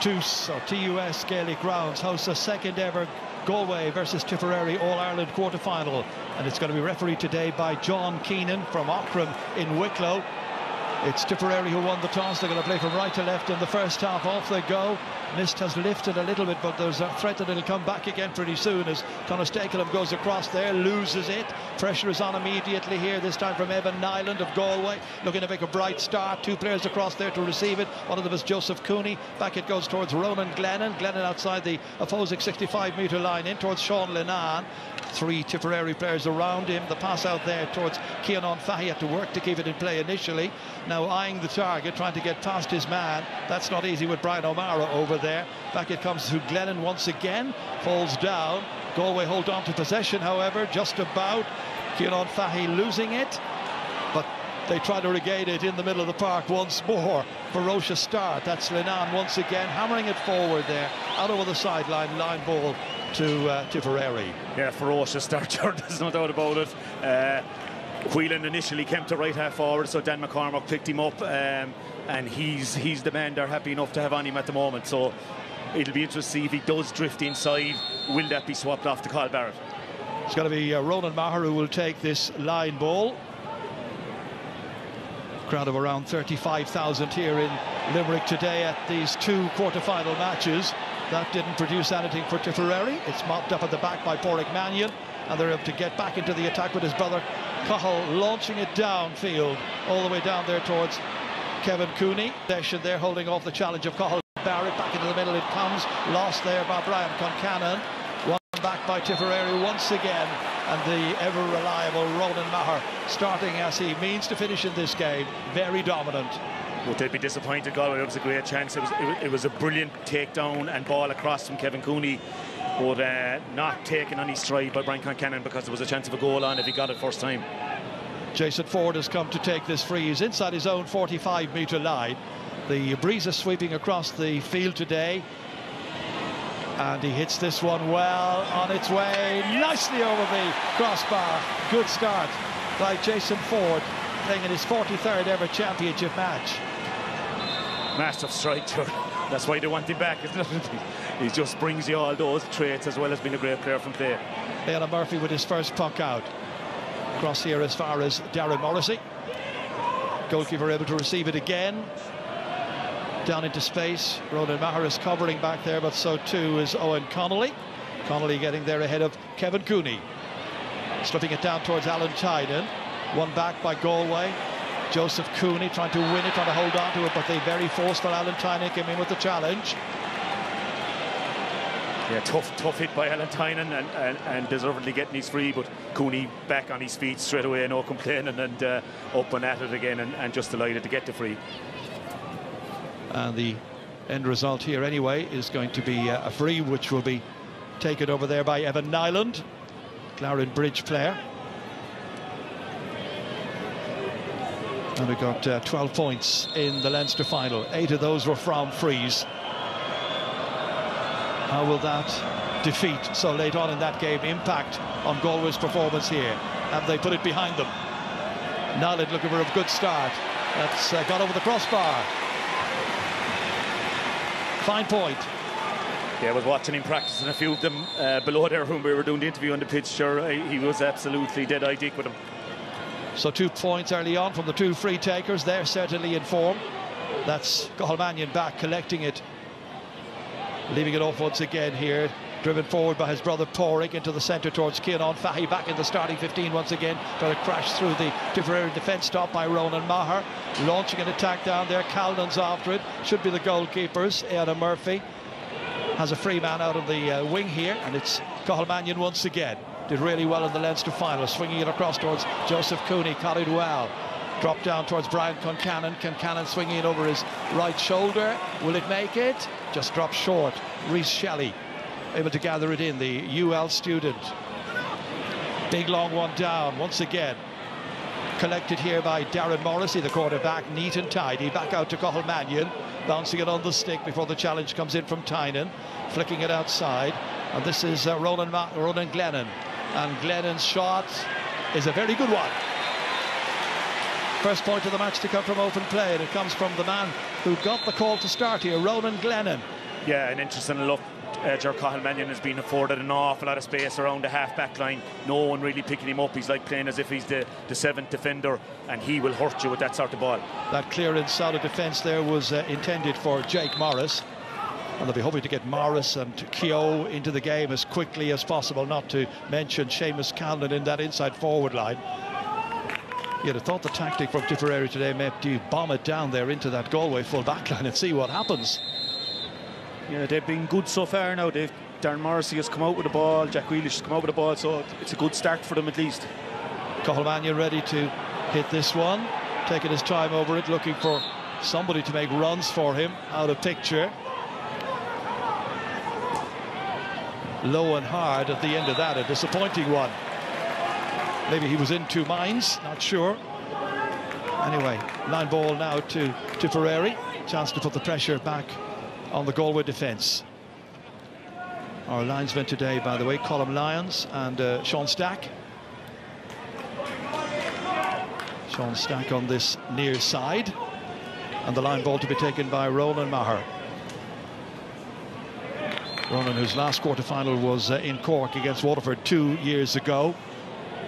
TUS, or TUS Gaelic Grounds, hosts a second ever Galway versus Tipperary All-Ireland quarter-final. And it's going to be refereed today by John Keenan from Aughrim in Wicklow. It's Tipperary who won the toss. They're going to play from right to left in the first half. Off they go. Mist has lifted a little bit, but there's a threat that it'll come back again pretty soon as Conor Stakelum goes across there, loses it. Pressure is on immediately here, this time from Evan Niland of Galway, looking to make a bright start. Two players across there to receive it. One of them is Joseph Cooney. Back it goes towards Ronan Glennon. Glennon outside the opposing 65-metre line, in towards Sean Linnane. Three Tipperary players around him. The pass out there towards Cianan Fahy had to work to keep it in play initially. Now eyeing the target, trying to get past his man. That's not easy with Brian O'Meara over there. Back it comes to Glennon once again. Falls down. Galway hold on to possession, however, just about. Cianan Fahy losing it. But they try to regain it in the middle of the park once more. Ferocious start. That's Linnane once again, hammering it forward there. Out over the sideline, line ball to uh, Tipperary. Yeah, ferocious start, there's no doubt about it. Uh, Whelan initially came to right half forward, so Dan McCormack picked him up, um, and he's he's the man they're happy enough to have on him at the moment. So it'll be interesting to see if he does drift inside, will that be swapped off to Cathal Barrett? It's going to be uh, Ronan Maher who will take this line ball. Crowd of around 35,000 here in Limerick today at these two quarter-final matches. That didn't produce anything for Tipperary. It's mopped up at the back by Pádraig Mannion, and they're able to get back into the attack with his brother Cathal launching it downfield, all the way down there towards Kevin Cooney. Session there holding off the challenge of Cathal. Barrett. Back into the middle it comes, lost there by Brian Concannon. One back by Tipperary once again, and the ever-reliable Ronan Maher starting as he means to finish in this game, very dominant. Would they be disappointed? Galway, it was a great chance. It was, it it was a brilliant takedown and ball across from Kevin Cooney, but uh, not taken any stride by Brian Concannon because there was a chance of a goal on if he got it first time. Jason Forde has come to take this free. He's inside his own 45-metre line. The breeze is sweeping across the field today. And he hits this one well on its way, nicely over the crossbar. Good start by Jason Forde playing in his 43rd ever championship match. Massive striker. That's why they want him back, isn't it? he just brings you all those traits as well as being a great player from play. Alan Murphy with his first puck out. Cross here as far as Darren Morrissey. Goalkeeper able to receive it again. Down into space. Ronan Maher is covering back there, but so too is Eoghan Connolly. Connolly getting there ahead of Kevin Cooney. Slipping it down towards Alan Tynan. One back by Galway. Joseph Cooney trying to win it, trying to hold on to it, but they very forceful Alan Tynan came in with the challenge. Yeah, tough, tough hit by Alan Tynan and, and, and, deservedly getting his free, but Cooney back on his feet straight away, no complaining, and uh, up and at it again, and, and just delighted to get the free. And the end result here, anyway, is going to be uh, a free, which will be taken over there by Evan Niland, Clarinbridge player. And we got uh, 12 points in the Leinster final. Eight of those were from frees. How will that defeat so late on in that game impact on Galway's performance here? Have they put it behind them? Niland looking for a good start. That's uh, got over the crossbar. Fine point. Yeah, I was watching him practice and a few of them uh, below there when we were doing the interview on the pitch. Sure, he was absolutely dead-eye with them. So two points early on from the two free takers. They're certainly in form. That's Cathal Mannion back collecting it. Leaving it off once again here. Driven forward by his brother Pádraig into the centre towards Cianan Fahy back in the starting 15 once again. Trying to crash through the Tipperary defence stop by Ronan Maher. Launching an attack down there. Calden's after it. Should be the goalkeepers. Éanna Murphy has a free man out of the uh, wing here and it's Cathal Mannion once again did really well in the Leinster final, swinging it across towards Joseph Cooney, carried well. Dropped down towards Brian Concannon. Concannon swinging it over his right shoulder. Will it make it? Just dropped short. Rhys Shelley able to gather it in, the UL student. Big long one down once again. Collected here by Darren Morrissey, the quarterback, neat and tidy. Back out to Cathal Mannion, bouncing it on the stick before the challenge comes in from Tynan. Flicking it outside. And this is uh, Ronan, Ma Glennon and Glennon's shot is a very good one. First point of the match to come from open play, and it comes from the man who got the call to start here, Ronan Glennon. Yeah, and interesting enough, uh, Ger Mannion has been afforded an awful lot of space around the half-back line. No one really picking him up. He's like playing as if he's the, the seventh defender, and he will hurt you with that sort of ball. That clear and solid defence there was uh, intended for Jake Morris. And they'll be hoping to get Morris and Kehoe into the game as quickly as possible, not to mention Seamus Callanan in that inside forward line. You'd have thought the tactic from Tipperary today might be bomb it down there into that Galway full back line and see what happens. Yeah, they've been good so far now. They've Darren Morrissey has come out with the ball, Jack Grealish has come out with the ball, so it's a good start for them at least. Cathal Mannion ready to hit this one, taking his time over it, looking for somebody to make runs for him out of picture. Low and hard at the end of that, a disappointing one. Maybe he was in two minds, not sure. Anyway, line ball now to Tipperary. Chance to put the pressure back on the Galway defence. Our linesmen today, by the way, Colm Lyons and uh, Sean Stack. Sean Stack on this near side. And the line ball to be taken by Ronan Maher. Ronan, whose last quarter-final was uh, in Cork against Waterford two years ago.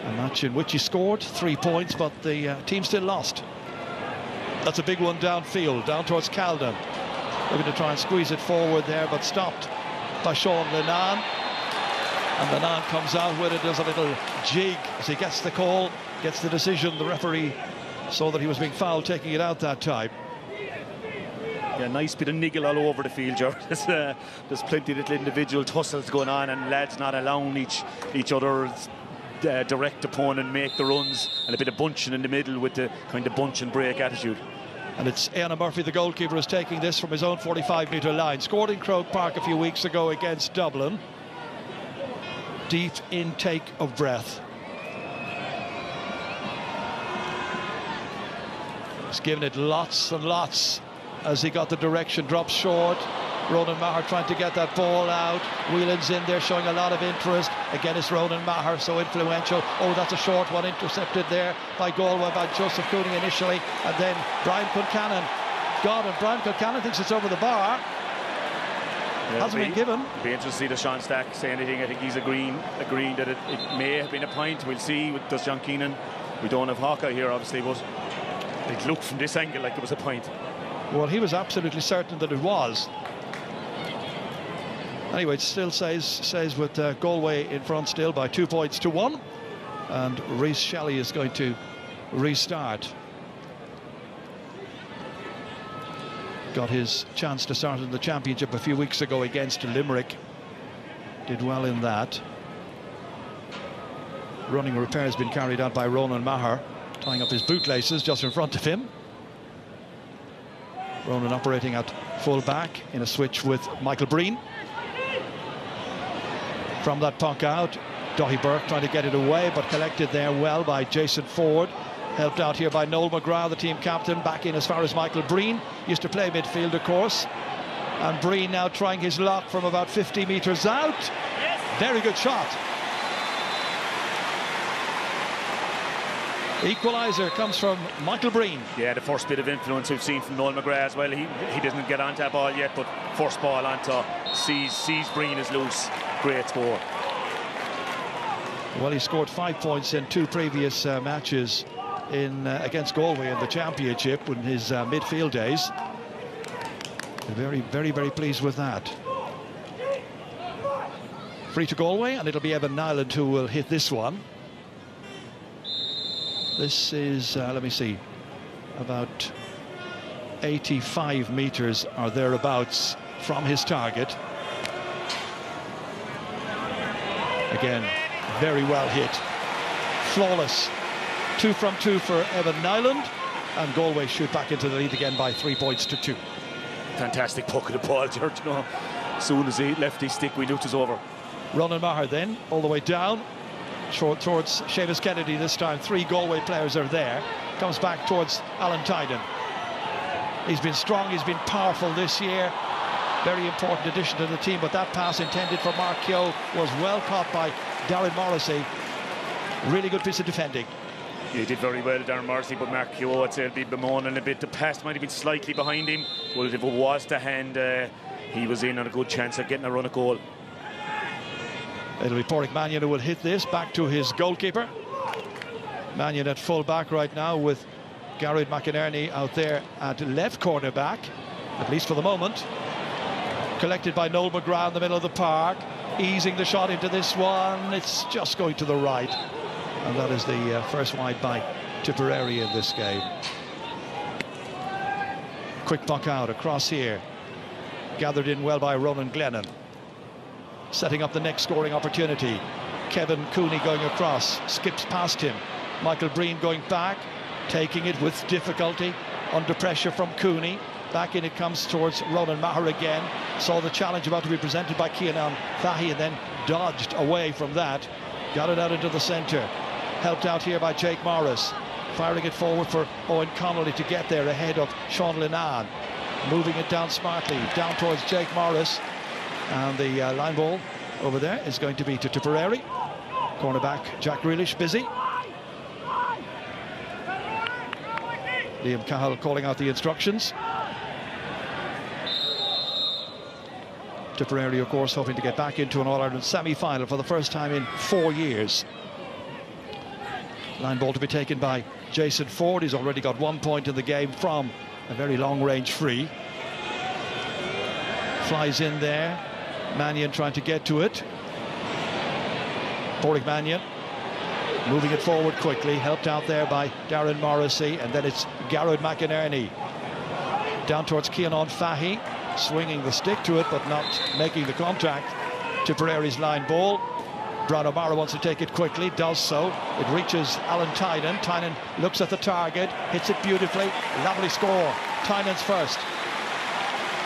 A match in which he scored three points, but the uh, team still lost. That's a big one downfield, down towards Callanan. Looking to try and squeeze it forward there, but stopped by Sean Linnane. And Linnane comes out with it, does a little jig as he gets the call, gets the decision. The referee saw that he was being fouled, taking it out that time. Yeah, nice bit of niggle all over the field, George. There's, uh, there's plenty of little individual tussles going on and lads not allowing each, each other's uh, direct opponent make the runs and a bit of bunching in the middle with the kind of bunch and break attitude. And it's Éanna Murphy, the goalkeeper, is taking this from his own 45-metre line. Scored in Croke Park a few weeks ago against Dublin. Deep intake of breath. He's given it lots and lots as he got the direction, drops short. Ronan Maher trying to get that ball out. Whelan's in there showing a lot of interest. Again, it's Ronan Maher, so influential. Oh, that's a short one intercepted there by Galway by Joseph Cooney initially. And then Brian Concannon. God, and Brian Concannon thinks it's over the bar. Yeah, Hasn't be, been given. Be interesting to see the Sean Stack say anything. I think he's agreeing, agreeing that it, it may have been a point. We'll see. With does John Keenan? We don't have Hawkeye here, obviously, but it looked from this angle like it was a point. Well, he was absolutely certain that it was. Anyway, it still says says with uh, Galway in front still by two points to one. And Rhys Shelley is going to restart. Got his chance to start in the championship a few weeks ago against Limerick. Did well in that. Running repair has been carried out by Ronan Maher, tying up his bootlaces just in front of him. Ronan operating at full back in a switch with Michael Breen from that puck out. Daithí Burke trying to get it away, but collected there well by Jason Forde. Helped out here by Noel McGrath, the team captain, back in as far as Michael Breen. Used to play midfield, of course. And Breen now trying his luck from about 50 metres out. Yes. Very good shot. Equaliser comes from Michael Breen. Yeah, the first bit of influence we've seen from Noel McGrath as well. He, he doesn't get onto that ball yet, but first ball onto sees, sees Breen is loose. Great score. Well, he scored five points in two previous uh, matches in uh, against Galway in the championship in his uh, midfield days. Very, very, very pleased with that. Free to Galway, and it'll be Evan Niland who will hit this one. This is, uh, let me see, about 85 metres or thereabouts from his target. Again, very well hit. Flawless. Two from two for Evan Niland. And Galway shoot back into the lead again by three points to two. Fantastic pocket of ball, George. No, as soon as he left his stick, we looked us over. Ronan Maher then, all the way down. Short towards Seamus Kennedy this time. Three Galway players are there. Comes back towards Alan Tynan. He's been strong, he's been powerful this year. Very important addition to the team, but that pass intended for Mark Kehoe was well caught by Darren Morrissey. Really good piece of defending. He did very well, Darren Morrissey, but Mark Kehoe, I'd say, will be bemoaning a bit. The pass might have been slightly behind him, but if it was to hand uh, he was in on a good chance of getting a run of goal. It'll be Padraig Mannion who will hit this back to his goalkeeper. Mannion at full back right now with Gearóid McInerney out there at left corner back, at least for the moment. Collected by Noel McGrath in the middle of the park, easing the shot into this one. It's just going to the right. And that is the uh, first wide by Tipperary in this game. Quick puck out across here. Gathered in well by Ronan Glennon. Setting up the next scoring opportunity. Kevin Cooney going across, skips past him. Michael Breen going back, taking it with difficulty, under pressure from Cooney. Back in it comes towards Ronan Maher again. Saw the challenge about to be presented by Cianan Fahy and then dodged away from that. Got it out into the centre. Helped out here by Jake Morris. Firing it forward for Eoghan Connolly to get there ahead of Sean Linnane. Moving it down smartly, down towards Jake Morris. And the uh, line ball over there is going to be to Tipperary. Cornerback Jack Grealish busy. Liam Cahill calling out the instructions. Tipperary, of course, hoping to get back into an All-Ireland semi-final for the first time in four years. Line ball to be taken by Jason Forde. He's already got one point in the game from a very long-range free. Flies in there. Mannion trying to get to it. Padraig Mannion moving it forward quickly, helped out there by Darren Morrissey, and then it's Gearóid McInerney. Down towards Cianan Fahy, swinging the stick to it, but not making the contact. Tipperary's line ball. Brian O'Meara wants to take it quickly, does so. It reaches Alan Tynan. Tynan looks at the target, hits it beautifully. Lovely score. Tynan's first.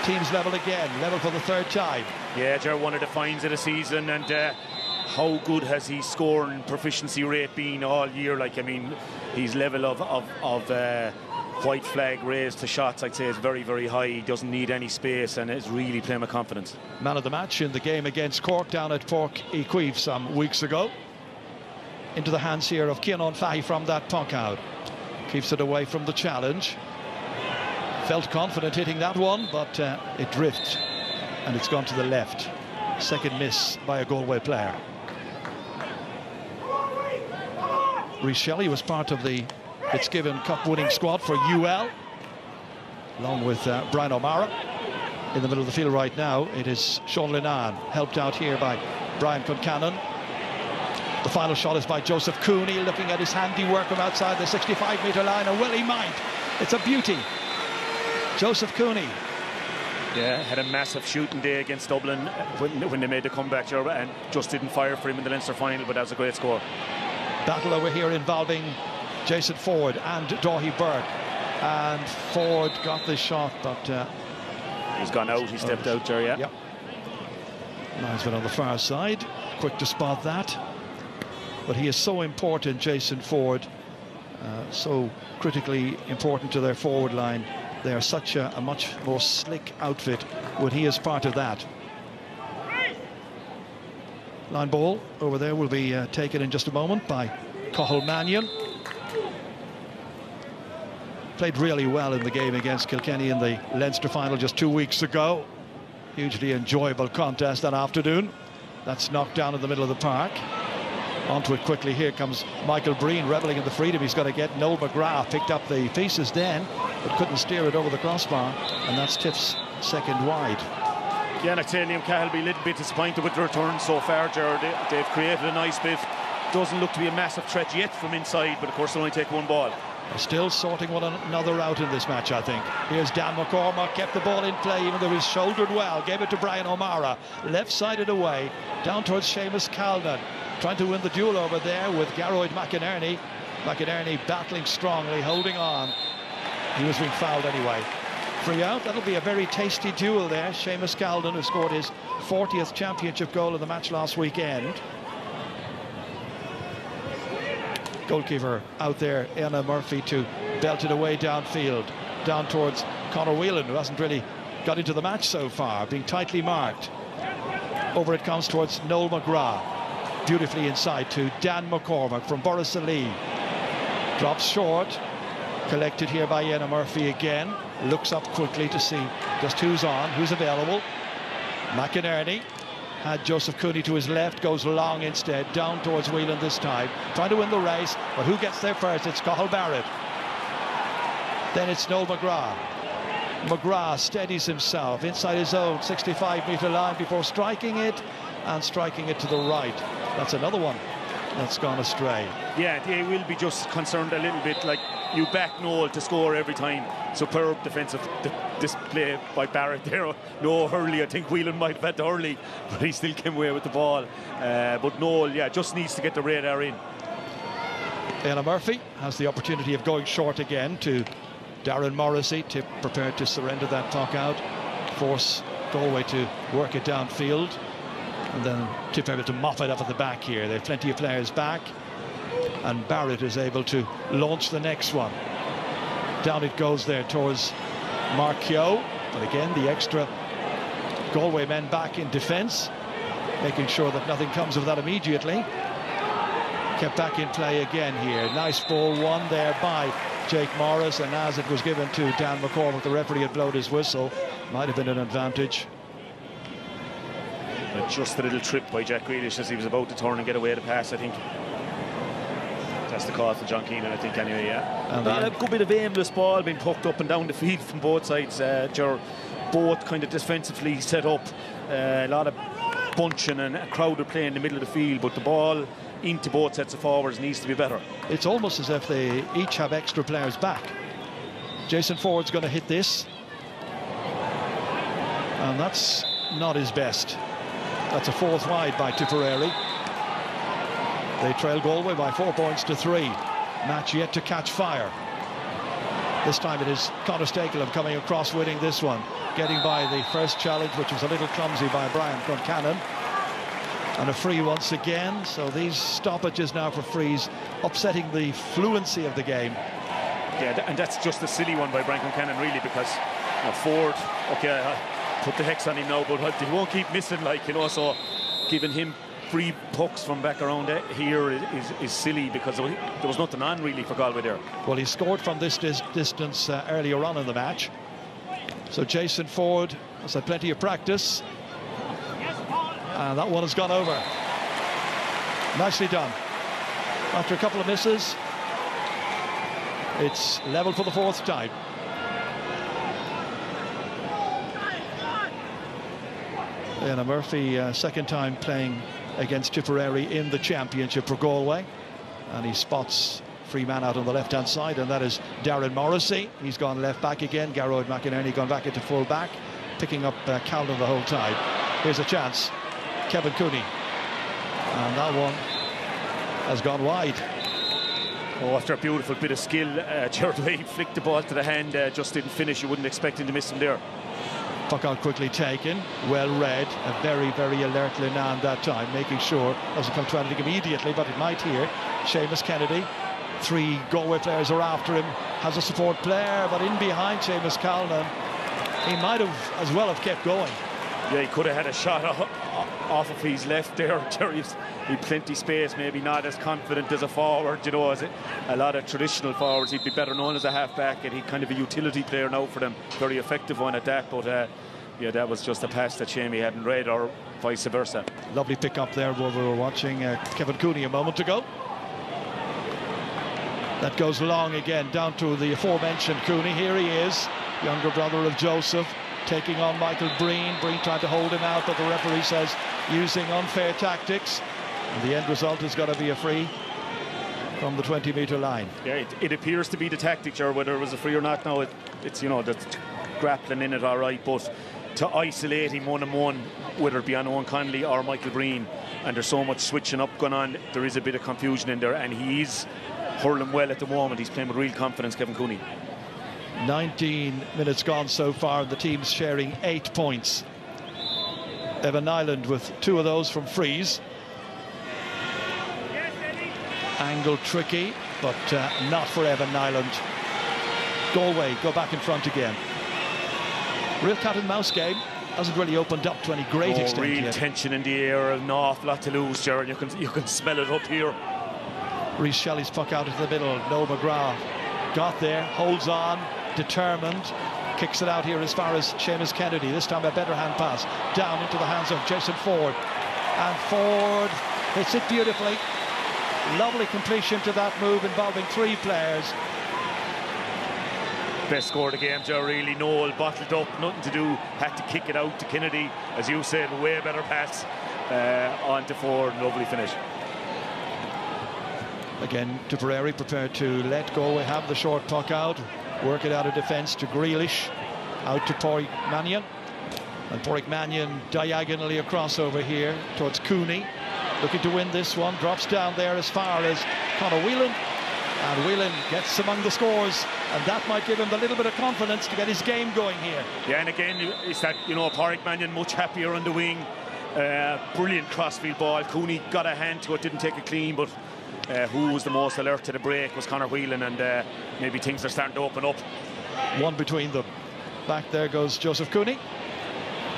Teams level again, level for the third time. Yeah, Joe, one of the finds of the season, and uh, how good has his scoring proficiency rate been all year? Like, I mean, his level of, of, of uh, white flag raised to shots, I'd say, is very, very high. He doesn't need any space and is really playing with confidence. Man of the match in the game against Cork down at Uí Chaoimh some weeks ago. Into the hands here of Cianan Fahy from that puck out. Keeps it away from the challenge. Felt confident hitting that one, but uh, it drifts and it's gone to the left. Second miss by a Galway player. Shelley was part of the Fitzgibbon Cup winning squad for UL, along with uh, Brian O'Meara. In the middle of the field right now, it is Sean Linnane, helped out here by Brian Concannon. The final shot is by Joseph Cooney, looking at his handiwork from outside the 65-metre line, and well, he might. It's a beauty. Joseph Cooney. Yeah, had a massive shooting day against Dublin when, when they made the comeback, and just didn't fire for him in the Leinster final, but that was a great score. Battle over here involving Jason Forde and Daithí Burke. And Forde got the shot, but... Uh, He's gone out, he stepped out, there, yeah. Yep. Linesman on the far side, quick to spot that. But he is so important, Jason Forde, uh, so critically important to their forward line. They are such a, a much more slick outfit when he is part of that. Line ball over there will be uh, taken in just a moment by Cathal Mannion. Played really well in the game against Kilkenny in the Leinster final just two weeks ago. Hugely enjoyable contest that afternoon. That's knocked down in the middle of the park. Onto it quickly. Here comes Michael Breen reveling in the freedom. He's got to get Noel McGrath. Picked up the pieces then, but couldn't steer it over the crossbar. And that's Tipp's second wide. Yeah, Liam Cahill be a little bit disappointed with the return so far, Gerard. They've created a nice bit. Doesn't look to be a massive threat yet from inside, but of course they'll only take one ball. They're still sorting one another out in this match, I think. Here's Dan McCormack, kept the ball in play, even though he's shouldered well. Gave it to Brian O'Meara, left-sided away, down towards Seamus Callanan. Trying to win the duel over there with Gearóid McInerney. McInerney battling strongly, holding on. He was being fouled anyway. Free out, that'll be a very tasty duel there. Seamus Callanan, who scored his 40th championship goal of the match last weekend. Goalkeeper out there, Éanna Murphy, to belt it away downfield, down towards Conor Whelan, who hasn't really got into the match so far, being tightly marked. Over it comes towards Noel McGrath. Beautifully inside to Dan McCormack from Borrisoleigh. Drops short. Collected here by Éanna Murphy again. Looks up quickly to see just who's on, who's available. McInerney had Joseph Cooney to his left, goes long instead, down towards Whelan this time, trying to win the race, but who gets there first? It's Cathal Barrett. Then it's Noel McGrath. McGrath steadies himself inside his own 65 metre line before striking it and striking it to the right. That's another one that's gone astray. Yeah, they will be just concerned a little bit. Like you back Noel to score every time. Superb defensive display by Barrett there. No Hurley. I think Whelan might have had the Hurley, but he still came away with the ball. Uh, but Noel, yeah, just needs to get the radar in. Éanna Murphy has the opportunity of going short again to Darren Morrissey, to prepared to surrender that puck out, force Galway to work it downfield. And then tip over to Moffat up at the back here. They have plenty of players back. And Barrett is able to launch the next one. Down it goes there towards Mark Kehoe. But again, the extra Galway men back in defence, making sure that nothing comes of that immediately. Kept back in play again here. Nice ball won there by Jake Morris, and as it was given to Dan McCormack, the referee had blown his whistle. Might have been an advantage. Just a little trip by Jack Grealish as he was about to turn and get away the pass, I think. That's the call for John Keenan, I think, anyway, yeah. And a good bit of aimless ball being poked up and down the field from both sides. Uh, both kind of defensively set up. Uh, a lot of bunching and a crowded play in the middle of the field, but the ball into both sets of forwards needs to be better. It's almost as if they each have extra players back. Jason Forde's going to hit this. And that's not his best. That's a fourth wide by Tipperary. They trail Galway by four points to three. Match yet to catch fire. This time it is Conor Stakelum coming across winning this one. Getting by the first challenge, which was a little clumsy by Brian Concannon. And a free once again. So these stoppages now for frees, upsetting the fluency of the game. Yeah, and that's just a silly one by Brian Concannon, really, because you know, Forde, okay, uh, put the hex on him now, but he won't keep missing, like, you know, so giving him free pucks from back around here is, is, is, silly because there was nothing on really for Galway there. Well, he scored from this dis distance uh, earlier on in the match. So Jason Forde has had plenty of practice. And that one has gone over. Nicely done. After a couple of misses, it's level for the fourth time. Éanna Murphy, uh, second time playing against Tipperary in the championship for Galway. And he spots free man out on the left-hand side, and that is Darren Morrissey. He's gone left back again. Gearóid McInerney gone back into full back, picking up uh, the whole time. Here's a chance. Kevin Cooney. And that one has gone wide. Oh, after a beautiful bit of skill, uh, Gerard Wade flicked the ball to the hand, uh, just didn't finish. You wouldn't expect him to miss him there. Puck out quickly taken, well read, a very, very alert Linnane that time, making sure doesn't come to anything immediately, but it might here. Seamus Kennedy, three Galway players are after him, has a support player, but in behind Seamus Callanan, he might have as well have kept going. Yeah, he could have had a shot off of his left there. Jerry's he plenty space, maybe not as confident as a forward, you know, as a lot of traditional forwards. He'd be better known as a half-back, and he's kind of a utility player now for them. Very effective one at that, but uh, yeah, that was just a pass that Jamie hadn't read, or vice versa. Lovely pick up there where we were watching uh, Kevin Cooney a moment ago. That goes long again, down to the aforementioned Cooney. Here he is, younger brother of Joseph taking on Michael Breen. Breen trying to hold him out, but the referee says using unfair tactics. And the end result is going to be a free from the 20-metre line. Yeah, it, it, appears to be the tactic, or whether it was a free or not now, it, it's, you know, the grappling in it all right, but to isolate him one-on-one, whether it be on Eoghan Connolly or Michael Breen, and there's so much switching up going on, there is a bit of confusion in there, and he's hurling well at the moment. He's playing with real confidence, Kevin Cooney. 19 minutes gone so far, and the team's sharing eight points. Evan Niland with two of those from freeze. Angle tricky, but uh, not for Evan Niland. Galway go back in front again. Real cat and mouse game. Hasn't really opened up to any great oh, extent real yet. tension in the air, an awful lot to lose, Jared. You can you can smell it up here. Rhys Shelley's puck out into the middle. Noel McGrath got there, holds on, determined. Kicks it out here as far as Seamus Kennedy. This time a better hand pass. Down into the hands of Jason Ford. And Ford hits it beautifully. Lovely completion to that move involving three players. Best score of the game, Joe, really. Noel bottled up, nothing to do. Had to kick it out to Kennedy. As you said, way better pass uh, on to Forde. Lovely finish. Again, Tipperary prepared to let go. We have the short puck out, work it out of defence to Grealish, out to Padraig Mannion. And Padraig Mannion diagonally across over here towards Cooney. Looking to win this one, drops down there as far as Conor Whelan. And Whelan gets among the scores, and that might give him a little bit of confidence to get his game going here. Yeah, and again, it's that, you know, Padraig Mannion much happier on the wing. Uh, brilliant crossfield ball. Cooney got a hand to it, didn't take it clean, but uh, who was the most alert to the break was Conor Whelan, and uh, maybe things are starting to open up. One between them. Back there goes Joseph Cooney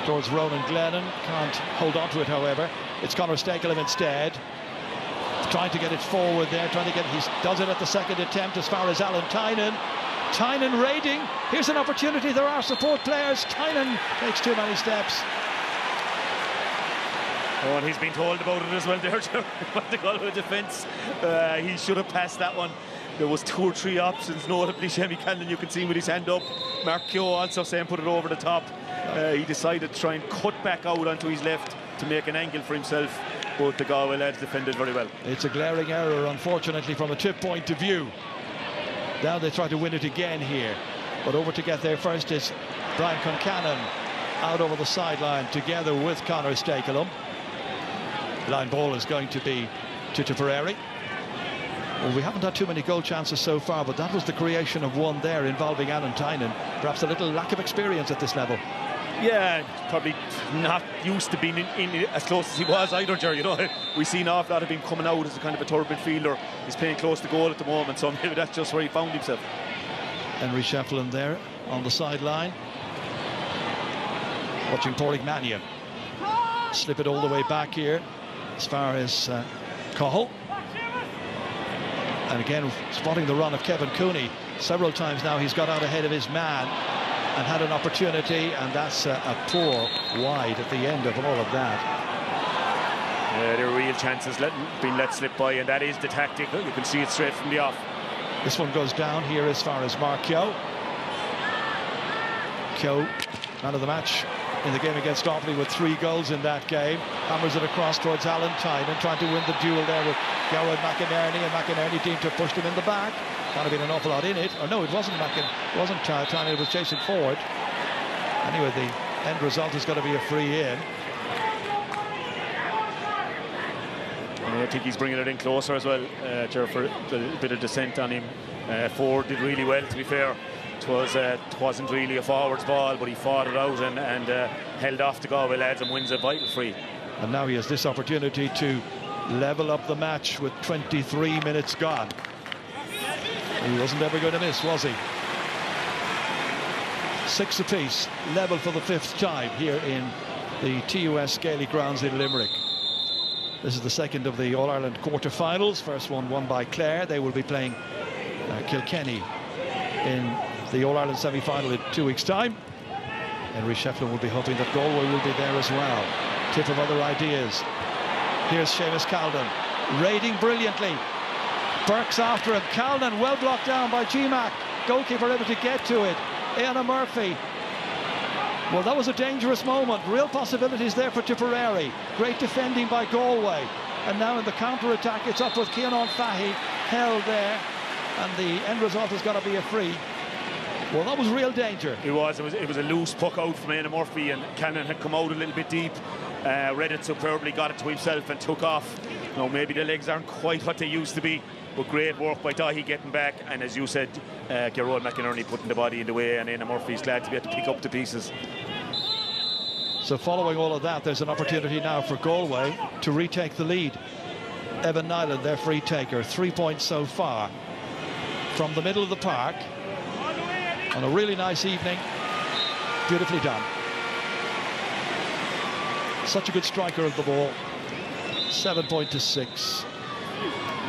towards Ronan Glennon. Can't hold on to it, however. It's Conor Stakelum instead. Trying to get it forward there, trying to get he does it at the second attempt as far as Alan Tynan. Tynan raiding. Here's an opportunity. There are support players. Tynan takes too many steps. Oh, and he's been told about it as well there, the Galway defence. Uh, he should have passed that one. There was two or three options, notably Shemi Cannon, you can see with his hand up. Mark Kehoe also saying put it over the top. Uh, he decided to try and cut back out onto his left to make an angle for himself. But the Galway lads defended very well. It's a glaring error, unfortunately, from a tip point of view. Now they try to win it again here. But over to get there first is Brian Concannon out over the sideline together with Conor Stakelum. Line ball is going to be to Tipperary. Well, we haven't had too many goal chances so far, but that was the creation of one there involving Alan Tynan. Perhaps a little lack of experience at this level. Yeah, probably not used to being in, in, as close as he was either, Jerry. You know, we've seen off lot of him coming out as a kind of a turbo fielder. He's playing close to goal at the moment, so maybe that's just where he found himself. Henry Shefflin there on the sideline. Watching Padraig Mannion. Slip it all the way back here as far as uh, Cahill. And again, spotting the run of Kevin Cooney. Several times now he's got out ahead of his man and had an opportunity, and that's a, a poor wide at the end of all of that. Yeah, there are real chances let, being let slip by, and that is the tactic. You can see it straight from the off. This one goes down here as far as Mark Kehoe. Kehoe, man of the match in the game against Offaly with three goals in that game. Hammers it across towards Alan and trying to win the duel there with Gearóid McInerney, and McInerney deemed to pushed him in the back. Kind have been an awful lot in it. Or no, it wasn't it wasn't Tynan, it was Jason Forde. Anyway, the end result is going to be a free in. I think he's bringing it in closer as well, uh, for a bit of descent on him. Uh, Forde did really well, to be fair. It, was, uh, wasn't really a forwards ball, but he fought it out and, and uh, held off the Galway lads and wins a vital free. And now he has this opportunity to level up the match with 23 minutes gone. He wasn't ever going to miss, was he? Six apiece, level for the fifth time here in the TUS Gaelic grounds in Limerick. This is the second of the All-Ireland quarter-finals. First one won by Clare. They will be playing uh, Kilkenny in the All-Ireland semi-final in two weeks' time. Henry Shefflin will be hoping that Galway will be there as well. Tip of other ideas. Here's Seamus Callanan, raiding brilliantly. Burke's after him. Callanan well blocked down by GMAC. Goalkeeper able to get to it. Éanna Murphy. Well, that was a dangerous moment. Real possibilities there for Tipperary. Great defending by Galway. And now in the counter-attack, it's up with Cianáin Fahy, held there. And the end result has got to be a free. Well, that was real danger. It was. It was, it was a loose puck out from Éanna Murphy, and Cannon had come out a little bit deep. Uh, read it superbly, got it to himself, and took off. You know, maybe the legs aren't quite what they used to be, but great work by Daithí getting back. And as you said, uh, Gearóid McInerney putting the body in the way, and Éanna Murphy's glad to be able to pick up the pieces. So following all of that, there's an opportunity now for Galway to retake the lead. Evan Niland, their free taker, three points so far. From the middle of the park, on a really nice evening, beautifully done. Such a good striker of the ball. Seven point to six.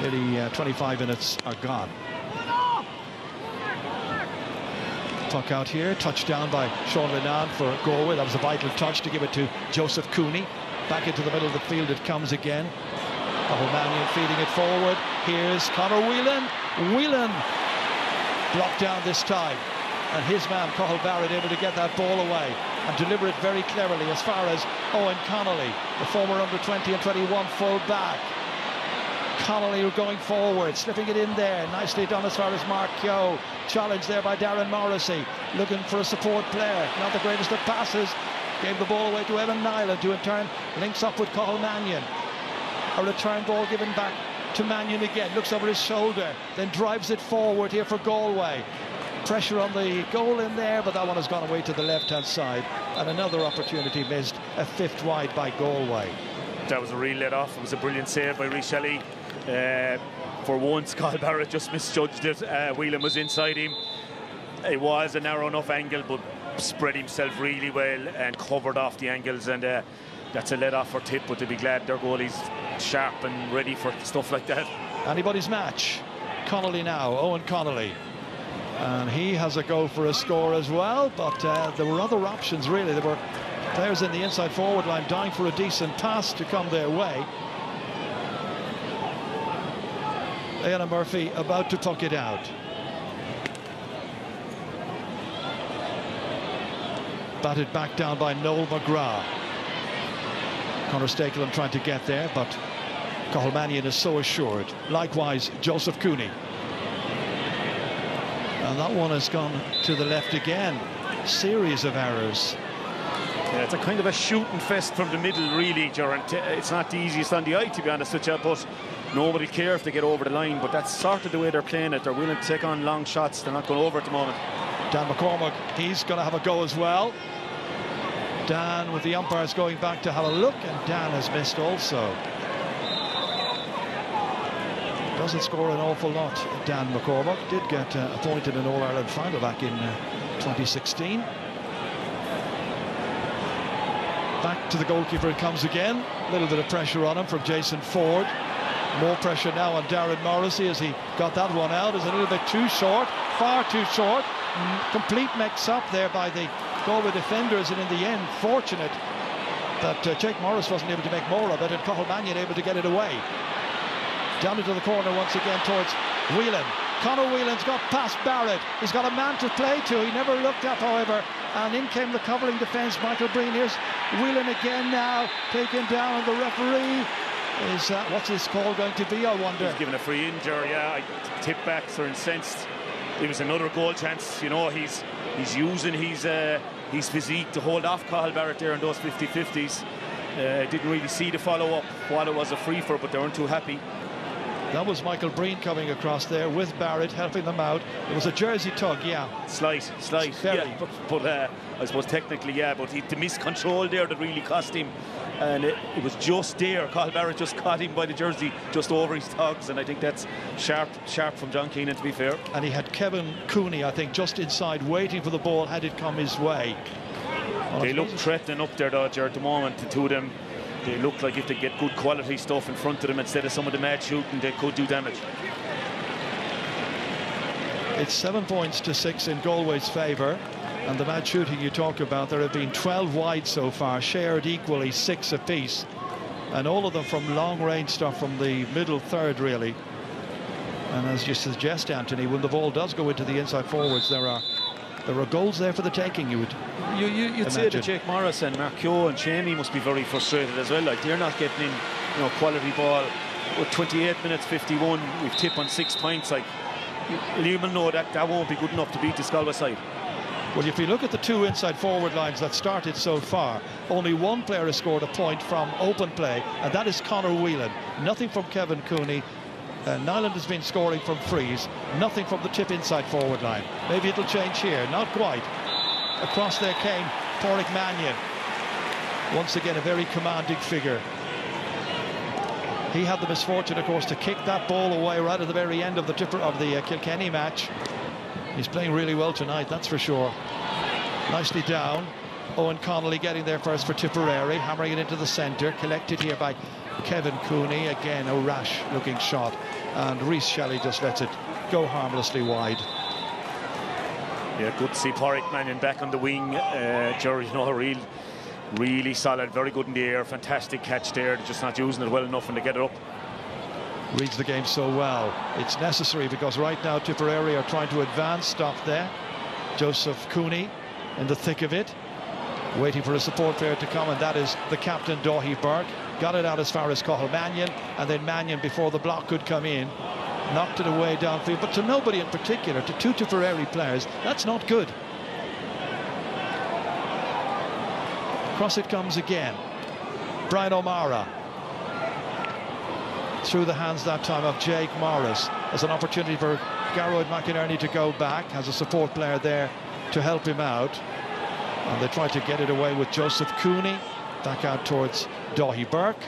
Nearly uh, 25 minutes are gone. Puck out here, touchdown by Sean Linnane for Galway. That was a vital touch to give it to Joseph Cooney. Back into the middle of the field it comes again. Mannion feeding it forward. Here's Conor Whelan. Whelan blocked down this time. And his man, Cathal Barrett, able to get that ball away and deliver it very cleverly as far as Eoghan Connolly, the former under 20 and 21 full back. Connolly going forward, slipping it in there. Nicely done as far as Mark Kehoe. Challenged there by Darren Morrissey, looking for a support player. Not the greatest of passes. Gave the ball away to Evan Niland, who in turn links up with Cathal Mannion. A return ball given back to Mannion again. Looks over his shoulder, then drives it forward here for Galway. Pressure on the goal in there, but that one has gone away to the left-hand side. And another opportunity missed, a fifth wide by Galway. That was a real let-off. It was a brilliant save by Shelley. Uh, for once, Cathal Barrett just misjudged it. Uh, Whelan was inside him. It was a narrow enough angle, but spread himself really well and covered off the angles. And uh, that's a let-off for Tip, but to be glad their goalie's sharp and ready for stuff like that. Anybody's match. Connolly now, Eoghan Connolly. And he has a go for a score as well, but uh, there were other options, really. There were players in the inside forward line dying for a decent pass to come their way. Aodhán Murphy about to tuck it out. Batted back down by Noel McGrath. Conor Stakelum trying to get there, but Cathal Mannion is so assured. Likewise, Joseph Cooney. And that one has gone to the left again. Series of errors. Yeah, it's a kind of a shooting fest from the middle, really, Geraint. Uh, it's not the easiest on the eye, to be honest with you, but nobody care if they get over the line. But that's sort of the way they're playing it. They're willing to take on long shots. They're not going over at the moment. Dan McCormack, he's going to have a go as well. Dan with the umpires going back to have a look, and Dan has missed also. Doesn't score an awful lot, Dan McCormack. Did get uh, appointed in All-Ireland final back in uh, 2016. Back to the goalkeeper it comes again. A little bit of pressure on him from Jason Forde. More pressure now on Darren Morrissey as he got that one out. Is a little bit too short, far too short. Mm, complete mix-up there by the Galway defenders, and in the end, fortunate that uh, Jake Morris wasn't able to make more of it, and Cathal Mannion able to get it away. Down into the corner once again towards Whelan. Conor Whelan's got past Barrett. He's got a man to play to. He never looked up, however, and in came the covering defence. Michael Breen. Here's Whelan again now, taken down, and the referee is uh, what's his call going to be? I wonder. He's given a free injury. Yeah, tip backs are incensed. It was another goal chance. You know, he's he's using his uh, his physique to hold off Cathal Barrett there in those 50-50s. Uh, didn't really see the follow-up while it was a free for, but they weren't too happy. That was Michael Breen coming across there with Barrett helping them out. It was a jersey tug, yeah. Slight, slight, Very. yeah. But, but uh, I suppose technically, yeah. But he, the miscontrol there that really cost him. And it, it, was just there. Cathal Barrett just caught him by the jersey just over his tugs. And I think that's sharp, sharp from John Keenan, to be fair. And he had Kevin Cooney, I think, just inside waiting for the ball had it come his way. Well, they look threatening up there, Dodger, at the moment, the two of them they look like if they get good quality stuff in front of them instead of some of the mad shooting, they could do damage. It's seven points to six in Galway's favour. And the mad shooting you talk about, there have been 12 wide so far, shared equally, six apiece. And all of them from long-range stuff from the middle third, really. And as you suggest, Anthony, when the ball does go into the inside forwards, there are there are goals there for the taking, you would you, you, would say that Jake Morris and Mark Kehoe and Shamey must be very frustrated as well. Like they're not getting in, you know, quality ball. With 28 minutes 51, we've tipped on six points. Like you will know that that won't be good enough to beat the Galway side. Well, if you look at the two inside forward lines that started so far, only one player has scored a point from open play, and that is Conor Whelan. Nothing from Kevin Cooney, uh, Niland has been scoring from frees, nothing from the tip inside forward line. Maybe it'll change here, not quite. Across there came Pádraig Mannion. Once again, a very commanding figure. He had the misfortune, of course, to kick that ball away right at the very end of the tipper of the uh, Kilkenny match. He's playing really well tonight, that's for sure. Nicely down. Eoghan Connolly getting there first for Tipperary, hammering it into the centre, collected here by Kevin Cooney. Again, a rash looking shot. And Rhys Shelley just lets it go harmlessly wide. Yeah, good to see Pádraic Mannion back on the wing. Uh, Jerry, you know, real, really solid, very good in the air, fantastic catch there. just not using it well enough and to get it up. Reads the game so well. It's necessary because right now Tipperary are trying to advance. Stop there. Joseph Cooney in the thick of it, waiting for a support player to come, and that is the captain, Daithí Burke. Got it out as far as Cathal Mannion, and then Mannion, before the block could come in, knocked it away downfield, but to nobody in particular, to two Tipperary players, that's not good. Cross it comes again. Brian O'Meara. Through the hands that time of Jake Morris. As an opportunity for Gearóid McInerney to go back. Has a support player there to help him out. And they try to get it away with Joseph Cooney. Back out towards Daithí Burke.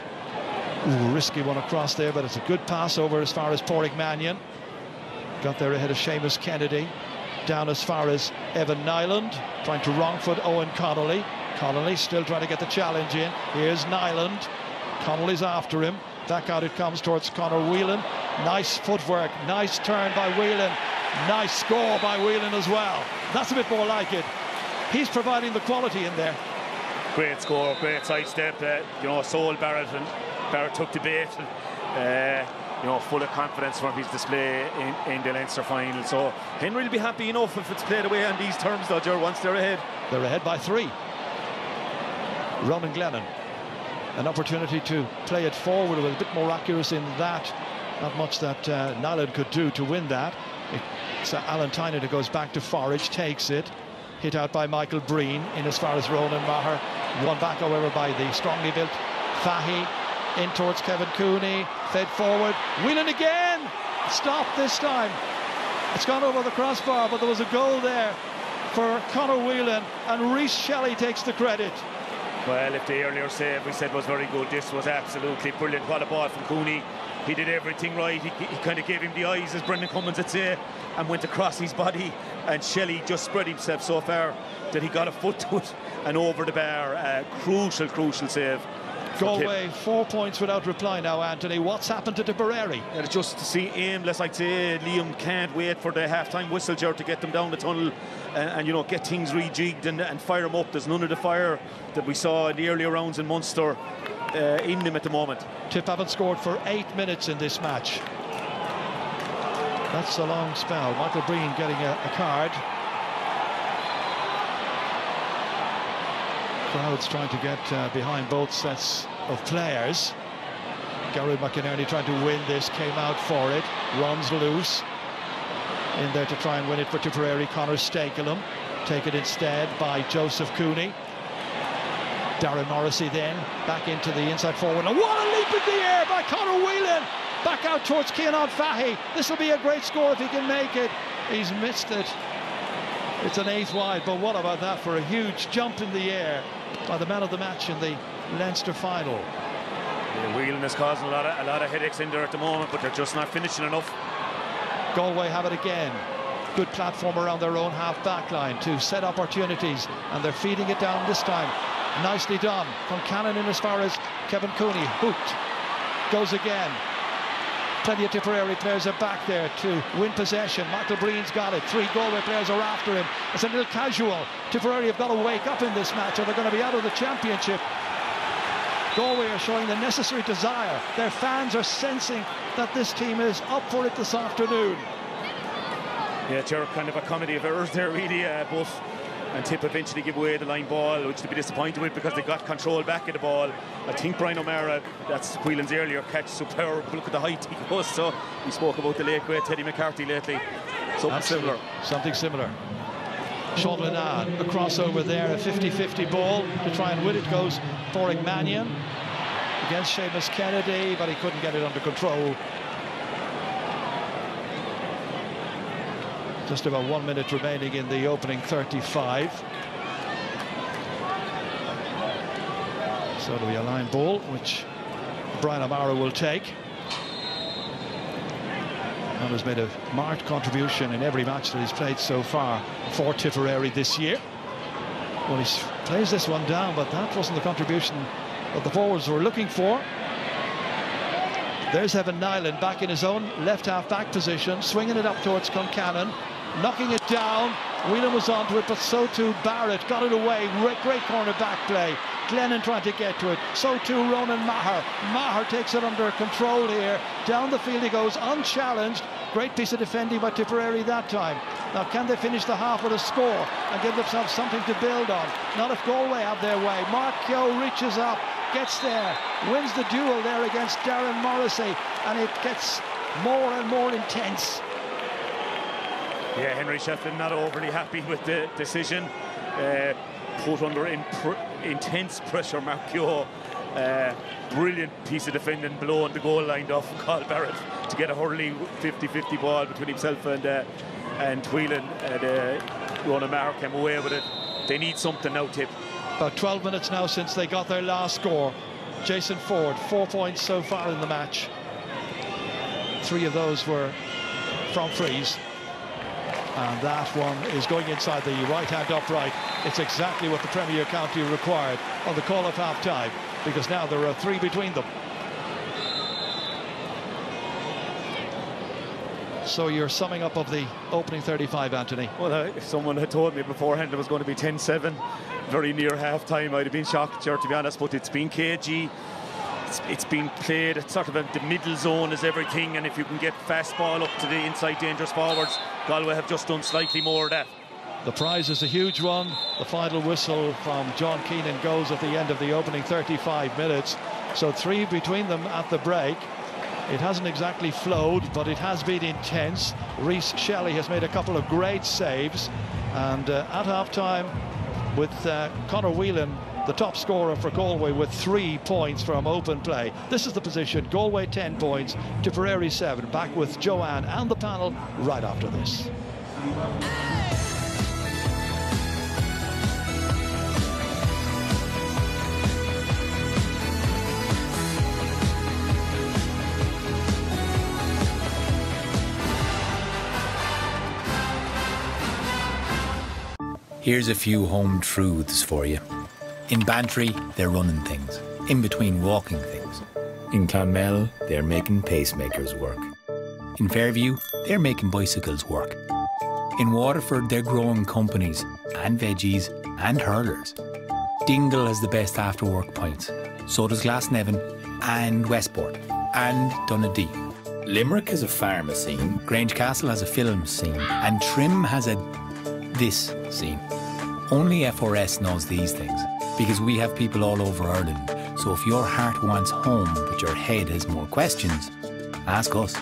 Ooh, risky one across there, but it's a good pass over as far as Pádraic Mannion. Got there ahead of Seamus Kennedy. Down as far as Evan Niland, trying to wrongfoot Eoghan Connolly. Connolly still trying to get the challenge in. Here's Niland. Connolly's after him. Back out it comes towards Conor Whelan. Nice footwork, nice turn by Whelan. Nice score by Whelan as well. That's a bit more like it. He's providing the quality in there. Great score, great sidestep. Uh, you know, Soul Barrett and Barrett took the bait. And, uh, you know, full of confidence from his display in, in the Leinster final. So Henry will be happy enough if it's played away on these terms, Dodger, once they're ahead. They're ahead by three. Ronan Glennon. An opportunity to play it forward with a bit more accuracy in that. Not much that uh, could do to win that. It's uh, Alan Tynan goes back to Forage, takes it. Hit out by Michael Breen in as far as Ronan Maher. Won back, however, by the strongly built Fahy in towards Kevin Cooney, fed forward, Whelan again, stop this time. It's gone over the crossbar, but there was a goal there for Conor Whelan, and Rhys Shelley takes the credit. Well, if the earlier save we said was very good, this was absolutely brilliant. What a ball from Cooney. He did everything right. He, he kind of gave him the eyes, as Brendan Cummins would say, and went across his body. And Shelley just spread himself so far that he got a foot to it and over the bar. Uh, crucial, crucial save. Galway, four points without reply now, Anthony. What's happened to Tipperary? Yeah, just to see aimless, I'd say. Liam can't wait for the half-time whistle jar to get them down the tunnel and, and you know, get things rejigged and, and, fire them up. There's none of the fire that we saw in the earlier rounds in Munster uh, in them at the moment. Tip haven't scored for eight minutes in this match. That's a long spell. Michael Breen getting a, a card. Crowds trying to get uh, behind both sets of players. Gearóid McInerney trying to win this, came out for it, runs loose. In there to try and win it for Tipperary, Stakelum. Take it instead by Joseph Cooney. Darren Morrissey then back into the inside forward. And what a leap in the air by Conor Whelan. Back out towards Cianan Fahy. This will be a great score if he can make it. He's missed it. It's an eighth wide, but what about that for a huge jump in the air by the man of the match in the Leinster final. Yeah, Whelan is causing a lot of a lot of headaches in there at the moment, but they're just not finishing enough. Galway have it again. Good platform around their own half back line to set opportunities, and they're feeding it down this time. Nicely done from Cannon in as far as Kevin Cooney. Hooked. Goes again. Plenty of Tipperary players are back there to win possession. Michael Breen's got it. Three Galway players are after him. It's a little casual. Tipperary have got to wake up in this match or they're going to be out of the championship. Galway are showing the necessary desire. Their fans are sensing that this team is up for it this afternoon. Yeah, it's kind of a comedy of errors there, really. Uh, both and Tip eventually give away the line ball, which to be disappointed with because they got control back of the ball. I think Brian O'Meara, that's Whelan's earlier catch, superb. Look at the height he goes. So we spoke about the late great Teddy McCarthy lately. Something Absolutely. similar. Something similar. Sean Linnane, a crossover there, a 50-50 ball to try and win it goes for Mannion against Seamus Kennedy, but he couldn't get it under control. Just about one minute remaining in the opening 35. So it'll be a line ball, which Brian O'Meara will take. And has made a marked contribution in every match that he's played so far for Tipperary this year. Well, he plays this one down, but that wasn't the contribution that the forwards were looking for. There's Evan Niland back in his own left half back position, swinging it up towards Concannon knocking it down. Whelan was onto it, but so too Barrett. Got it away. Great corner back play. Glennon trying to get to it. So too Ronan Maher. Maher takes it under control here. Down the field he goes, unchallenged. Great piece of defending by Tipperary that time. Now, can they finish the half with a score and give themselves something to build on? Not if Galway have their way. Mark reaches up, gets there, wins the duel there against Darren Morrissey, and it gets more and more intense. Yeah, Henry Shefflin not overly happy with the decision. Uh, put under in intense pressure, Mark Kehoe. Uh, brilliant piece of defending blowing the goal line off Cathal Barrett to get a hurling 50-50 ball between himself and uh, and Whelan and uh, Maher came away with it. They need something now, Tip. About 12 minutes now since they got their last score. Jason Forde, four points so far in the match. Three of those were from frees. And that one is going inside the right-hand upright. It's exactly what the Premier County required on the call of half-time, because now there are three between them. So you're summing up of the opening 35, Anthony. Well, uh, if someone had told me beforehand it was going to be 10-7, very near half-time, I'd have been shocked, to be honest, but it's been cagey. It's, it's been played at sort of a, the middle zone is everything, and if you can get fast ball up to the inside dangerous forwards, Galway have just done slightly more of that. The prize is a huge one. The final whistle from John Keenan goes at the end of the opening 35 minutes. So three between them at the break. It hasn't exactly flowed, but it has been intense. Rhys Shelley has made a couple of great saves. And uh, at half-time, with uh, Conor Whelan, the top scorer for Galway, with three points from open play. This is the position. Galway 10 points, Tipperary 7. Back with Joanne and the panel right after this. Here's a few home truths for you. In Bantry, they're running things. In between, walking things. In Clonmel, they're making pacemakers work. In Fairview, they're making bicycles work. In Waterford, they're growing companies and veggies and hurlers. Dingle has the best after work points. So does Glasnevin and Westport and Donaghadee. Limerick has a pharma scene. Grange Castle has a film scene. And Trim has a this scene. Only FRS knows these things because we have people all over Ireland. So if your heart wants home but your head has more questions, ask us.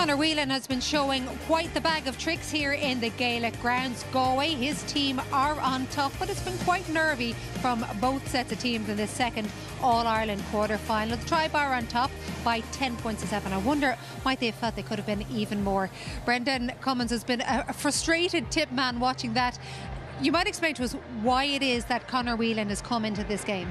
Conor Whelan has been showing quite the bag of tricks here in the Gaelic grounds. Galway, his team are on top, but it's been quite nervy from both sets of teams in this second All Ireland quarter final. The tribe are on top by 10 points to 7. I wonder, might they have felt they could have been even more? Brendan Cummins has been a frustrated tip man watching that. You might explain to us why it is that Conor Whelan has come into this game.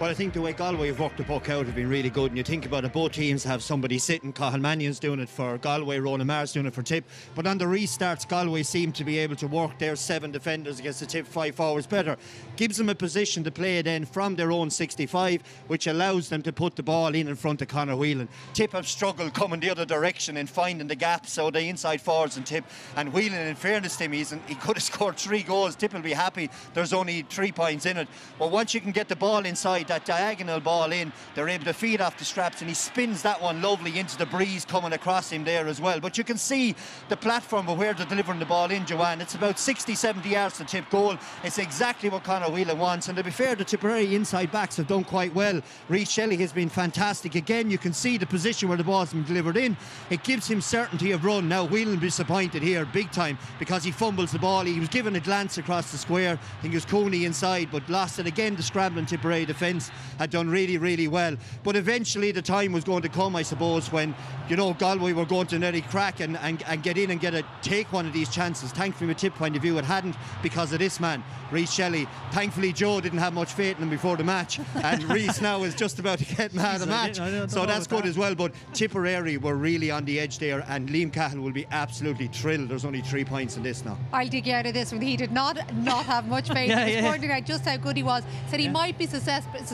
Well, I think the way Galway have worked the puck out have been really good. And you think about it, both teams have somebody sitting. Cathal Mannion's doing it for Galway, Ronan Maher's doing it for Tip. But on the restarts, Galway seem to be able to work their seven defenders against the Tip five forwards better. Gives them a position to play then from their own 65, which allows them to put the ball in in front of Conor Whelan. Tip have struggled coming the other direction and finding the gaps, so the inside forwards and Tip. And Whelan, in fairness to him, he's, he could have scored three goals. Tip will be happy. There's only three points in it. But once you can get the ball inside, that diagonal ball in. They're able to feed off the straps, and he spins that one lovely into the breeze coming across him there as well. But you can see the platform of where they're delivering the ball in, Joanne. It's about 60, 70 yards to tip goal. It's exactly what Conor Whelan wants. And to be fair, the Tipperary inside backs have done quite well. Rhys Shelley has been fantastic. Again, you can see the position where the ball's been delivered in. It gives him certainty of run. Now, Whelan disappointed here big time because he fumbles the ball. He was given a glance across the square. I think it was Cooney inside, but lost it again. The scrambling Tipperary defence had done really, really well. But eventually the time was going to come, I suppose, when, you know, Galway were going to nearly crack and, and, and get in and get a take one of these chances. Thankfully, from a tip point of view, it hadn't because of this man, Rhys Shelley. Thankfully, Joe didn't have much faith in him before the match, and Rhys now is just about to get man of the match. so that's good that. as well. But Tipperary were really on the edge there, and Liam Cahill will be absolutely thrilled. There's only three points in this now. I'll dig you out of this one. He did not not have much faith. yeah, he was yeah. pointing out just how good he was. Said he yeah. might be susceptible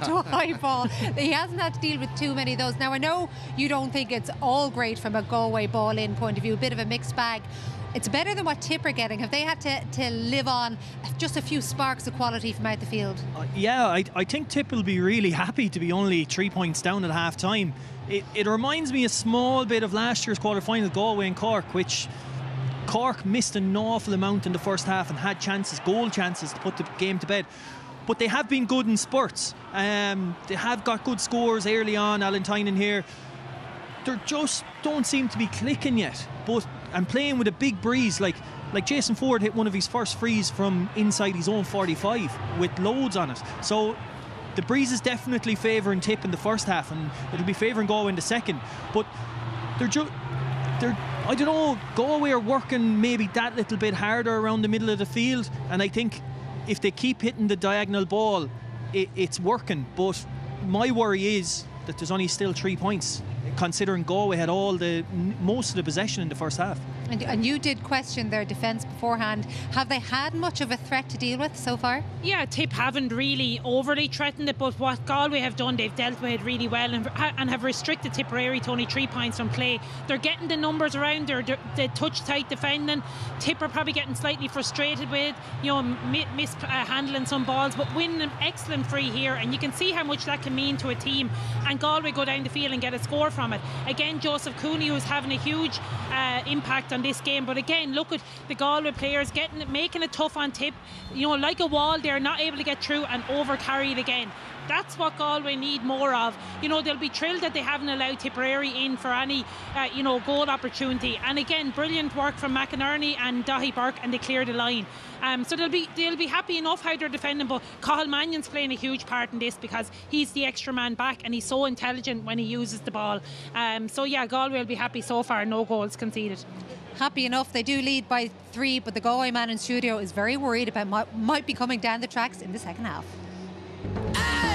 to a high ball. He hasn't had to deal with too many of those. Now, I know you don't think it's all great from a Galway ball in point of view, a bit of a mixed bag. It's better than what Tip are getting. Have they had to, to live on just a few sparks of quality from out the field? Uh, yeah, I, I think Tip will be really happy to be only three points down at half time. It, it reminds me a small bit of last year's quarter final, Galway and Cork, which Cork missed an awful amount in the first half and had chances, goal chances to put the game to bed but they have been good in spurts. Um, they have got good scores early on. Alan Tynan here. They just don't seem to be clicking yet. But I'm playing with a big breeze, like like Jason Forde hit one of his first frees from inside his own 45 with loads on it. So the breeze is definitely favouring Tip in the first half, and it'll be favouring Galway in the second. But they're just they're I don't know. Galway are working maybe that little bit harder around the middle of the field, and I think if they keep hitting the diagonal ball, it, it's working. But my worry is that there's only still three points, considering Galway had all the most of the possession in the first half. And, and, you did question their defence beforehand. Have they had much of a threat to deal with so far? Yeah, Tip haven't really overly threatened it, but what Galway have done, they've dealt with it really well and, and have restricted Tipperary to only three points on play. They're getting the numbers around, they're, they're, they touch tight defending. Tip are probably getting slightly frustrated with, you know, mishandling uh, some balls, but winning an excellent free here, and you can see how much that can mean to a team. And Galway go down the field and get a score from it. Again, Joseph Cooney, who's having a huge uh, impact on this game. But again, look at the Galway players getting making it tough on tip. You know, like a wall, they're not able to get through and over carry it again. That's what Galway need more of. You know, they'll be thrilled that they haven't allowed Tipperary in for any, uh, you know, goal opportunity. And again, brilliant work from McInerney and Daithí Burke, and they cleared the line. Um, so they'll be they'll be happy enough how they're defending. But Cathal Mannion's playing a huge part in this because he's the extra man back, and he's so intelligent when he uses the ball. Um, so yeah, Galway will be happy so far. No goals conceded happy enough. They do lead by three, but the Galway man in studio is very worried about what might be coming down the tracks in the second half. The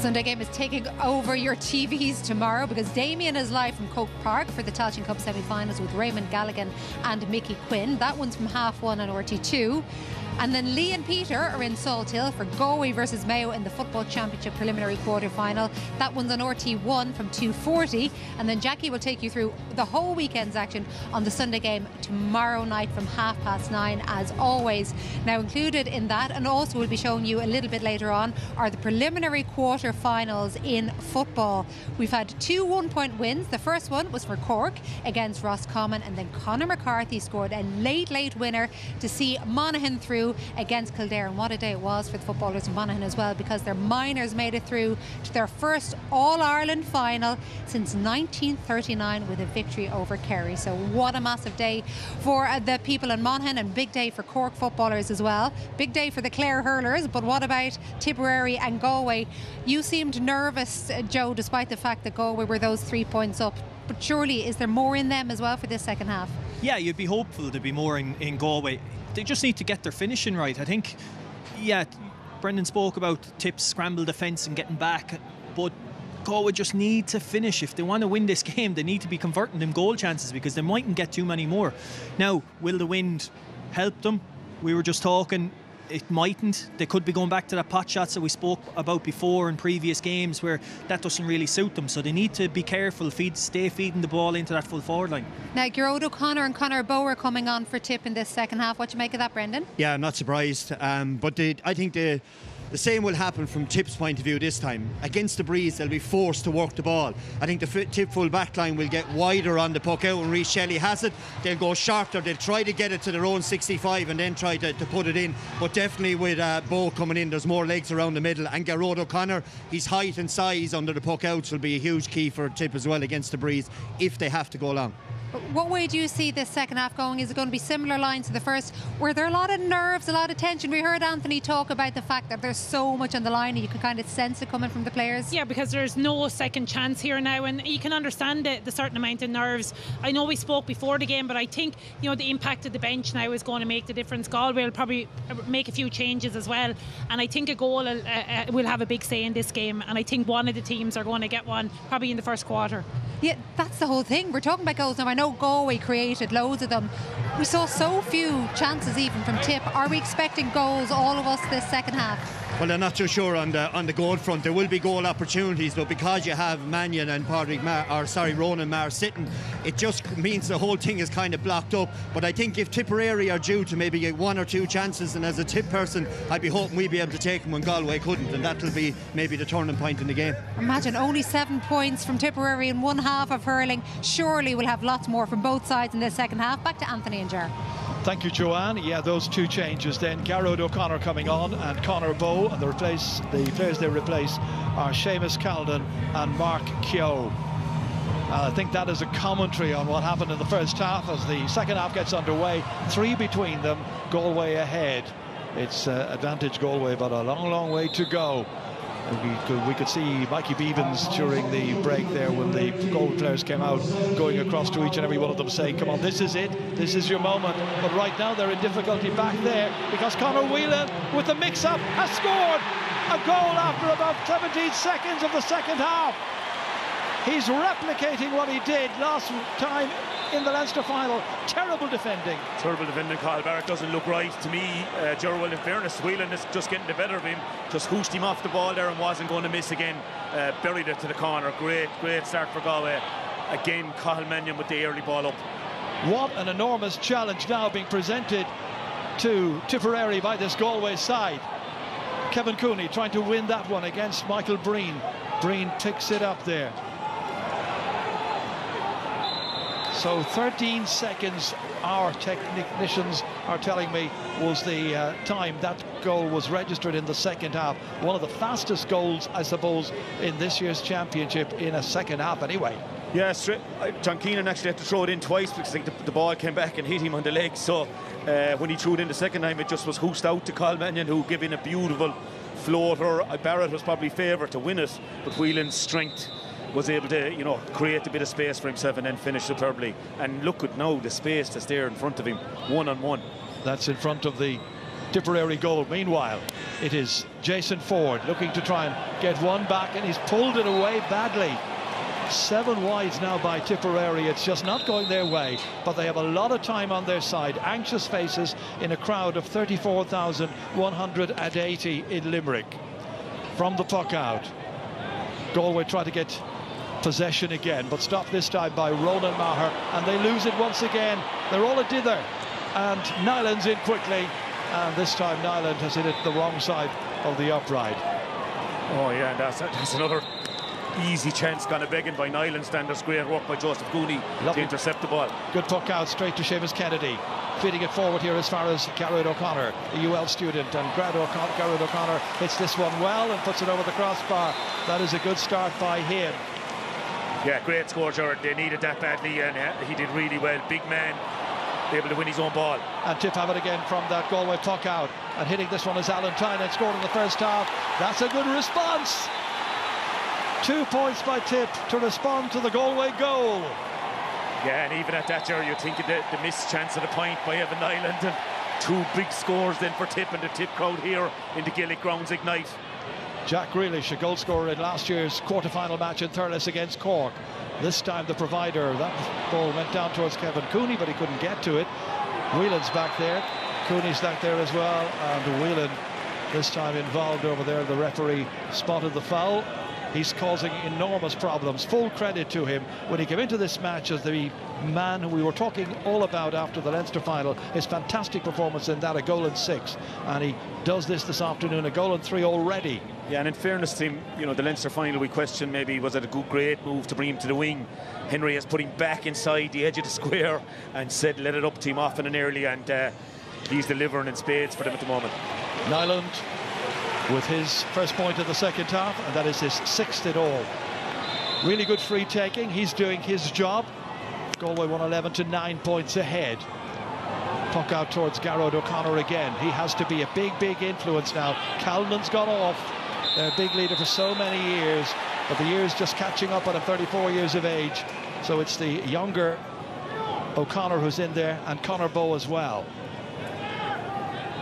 Sunday game is taking over your TVs tomorrow because Damien is live from Croke Park for the Tailteann Cup semi-finals with Raymond Galligan and Mickey Quinn. That one's from half one on RT2. And then Lee and Peter are in Salthill for Galway versus Mayo in the Football Championship preliminary quarter final. That one's on RT1 from 2.40. And then Jackie will take you through the whole weekend's action on the Sunday game tomorrow night from half past nine, as always. Now, included in that, and also we'll be showing you a little bit later on, are the preliminary quarter finals in football. We've had two one point wins. The first one was for Cork against Roscommon, and then Conor McCarthy scored a late, late winner to see Monaghan through against Kildare. And what a day it was for the footballers in Monaghan as well, because their minors made it through to their first All Ireland final since 1939 with a victory over Kerry. So, what a massive day for uh, the people in Monaghan, and big day for Cork footballers as well. Big day for the Clare hurlers, but what about Tipperary and Galway? You seemed nervous, uh, Joe, despite the fact that Galway were those three points up. But surely, is there more in them as well for this second half? Yeah, you'd be hopeful there'd be more in, in Galway they just need to get their finishing right. I think, yeah, Brendan spoke about Tips scramble defence and getting back, but Galway just need to finish. If they want to win this game, they need to be converting them goal chances because they mightn't get too many more. Now, will the wind help them? We were just talking it mightn't. They could be going back to that pot shots that we spoke about before in previous games where that doesn't really suit them. So they need to be careful, feed, stay feeding the ball into that full forward line. Now, Gearóid O'Connor and Conor Bowe are coming on for tip in this second half. What do you make of that, Brendan? Yeah, I'm not surprised. Um, but they, I think the the same will happen from Tip's point of view this time. Against the breeze, they'll be forced to work the ball. I think the Tip full back line will get wider on the puck out when Rhys Shelley has it. They'll go shorter. They'll try to get it to their own 65 and then try to, to put it in. But definitely with uh, Bowe coming in, there's more legs around the middle. And Gearóid O'Connor, his height and size under the puck outs will be a huge key for Tip as well against the breeze if they have to go long. What way do you see this second half going? Is it going to be similar lines to the first? Were there a lot of nerves, a lot of tension? We heard Anthony talk about the fact that there's so much on the line and you can kind of sense it coming from the players. Yeah, because there's no second chance here now, and you can understand the, the certain amount of nerves. I know we spoke before the game, but I think you know the impact of the bench now is going to make the difference. Galway will probably make a few changes as well, and I think a goal uh, uh, will have a big say in this game. And I think one of the teams are going to get one probably in the first quarter. Yeah, that's the whole thing. We're talking about goals now. I know Galway created loads of them. We saw so few chances even from Tip. Are we expecting goals, all of us, this second half? Well, they're not too sure on the on the goal front. There will be goal opportunities, but because you have Mannion and Padraic Maher, or sorry, Ronan Maher sitting, it just means the whole thing is kind of blocked up. But I think if Tipperary are due to maybe get one or two chances, and as a tip person, I'd be hoping we'd be able to take them when Galway couldn't, and that'll be maybe the turning point in the game. Imagine only seven points from Tipperary in one half of hurling. Surely we'll have lots more from both sides in the second half. Back to Anthony and Jar. Thank you, Joanne. Yeah, those two changes then. Gearóid O'Connor coming on and Conor Bowe. And the, replace, the players they replace are Seamus Callanan and Mark Kehoe. I think that is a commentary on what happened in the first half as the second half gets underway. Three between them, Galway ahead. It's uh, advantage Galway, but a long, long way to go. We could, see Mikey Bevans during the break there when the goal players came out, going across to each and every one of them saying, come on, this is it, this is your moment. But right now they're in difficulty back there because Conor Whelan with the mix-up has scored a goal after about 17 seconds of the second half. He's replicating what he did last time in the Leinster final. Terrible defending. Terrible defending. Cathal Barrett doesn't look right to me. Uh, Gerald, in fairness, Whelan is just getting the better of him. Just hooshed him off the ball there and wasn't going to miss again. Uh, buried it to the corner. Great, great start for Galway. Again, Cathal Mannion with the early ball up. What an enormous challenge now being presented to Tipperary by this Galway side. Kevin Cooney trying to win that one against Michael Breen. Breen picks it up there. So 13 seconds, our technicians are telling me, was the uh, time that goal was registered in the second half. One of the fastest goals, I suppose, in this year's championship in a second half anyway. Yeah, straight, uh, John Keenan actually had to throw it in twice because I think the, the ball came back and hit him on the leg. So uh, when he threw it in the second time, it just was hoosed out to Cathal Mannion, who gave in a beautiful floater. Barrett was probably favoured to win it, but Whelan's strength was able to, you know, create a bit of space for himself and then finish superbly. And look at now the space that's there in front of him, one on one. That's in front of the Tipperary goal. Meanwhile, It is Jason Forde looking to try and get one back, and he's pulled it away badly. Seven wides now by Tipperary. It's just not going their way, but they have a lot of time on their side. Anxious faces in a crowd of 34,180 in Limerick. From the puck out, Galway try to get possession again, but stopped this time by Ronan Maher, and they lose it once again. They're all a dither, and Niland's in quickly, and this time Niland has hit it the wrong side of the upright. Oh yeah, that's, that's another easy chance kind of begging by Niland standards. Great work by Joseph Cooney Lovely. to intercept the ball. Good puck out straight to Seamus Kennedy. Feeding it forward here as far as Gearóid O'Connor, a UL student. And Gearóid O'Connor hits this one well and puts it over the crossbar. That is a good start by him. Yeah, great score, Jared. They needed that badly, and uh, he did really well. Big man, able to win his own ball. And Tip have it again from that Galway puck out. And hitting this one is Alan Tynan, scored in the first half. That's a good response. Two points by Tip to respond to the Galway goal. Yeah, and even at that, Jerry, you're thinking the, the missed chance of the point by Evan Niland. And two big scores then for Tip and the Tip crowd here in the Gaelic grounds ignite. Jack Grealish, a goal scorer in last year's quarter-final match in Thurles against Cork. This time the provider, that ball went down towards Kevin Cooney, but he couldn't get to it. Whelan's back there. Cooney's back there as well. And Whelan this time involved over there. The referee spotted the foul he's causing enormous problems. Full credit to him when he came into this match as the man who we were talking all about after the Leinster final. His fantastic performance in that, a goal and six. And he does this this afternoon, a goal and three already. Yeah, and in fairness to him, you know, the Leinster final, we question maybe was it a good, great move to bring him to the wing. Henry has put him back inside the edge of the square and said let it up to him often and early, and uh, he's delivering in spades for them at the moment. Niland with his first point of the second half, and that is his sixth in all. Really good free taking. He's doing his job. Galway 111 to nine points ahead. Puck out towards Gearóid O'Connor again. He has to be a big, big influence now. Callanan's gone off. Their big leader for so many years, but the years just catching up at him, 34 years of age. So it's the younger O'Connor who's in there, and Conor Bowe as well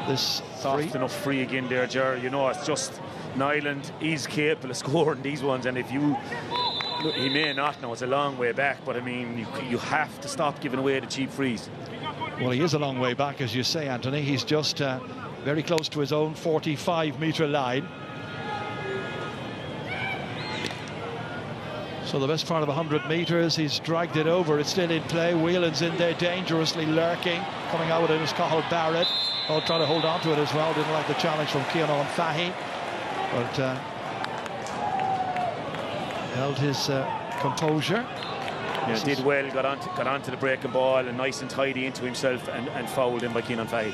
this soft free. enough free again there, Ger. You know, it's just Niland is capable of scoring these ones, and if you he may not know it's a long way back, but I mean, you, you have to stop giving away the cheap frees. Well, he is a long way back, as you say, Anthony. He's just uh, very close to his own 45 metre line. So the best part of 100 metres, he's dragged it over. It's still in play. Whelan's in there dangerously lurking. Coming out with it is Cathal Barrett. Oh, trying to hold on to it as well. Didn't like the challenge from Cianan Fahy. But uh, held his uh, composure. Yeah, did well, got on, to, got onto the breaking ball and nice and tidy into himself and, and fouled in by Cianan Fahy.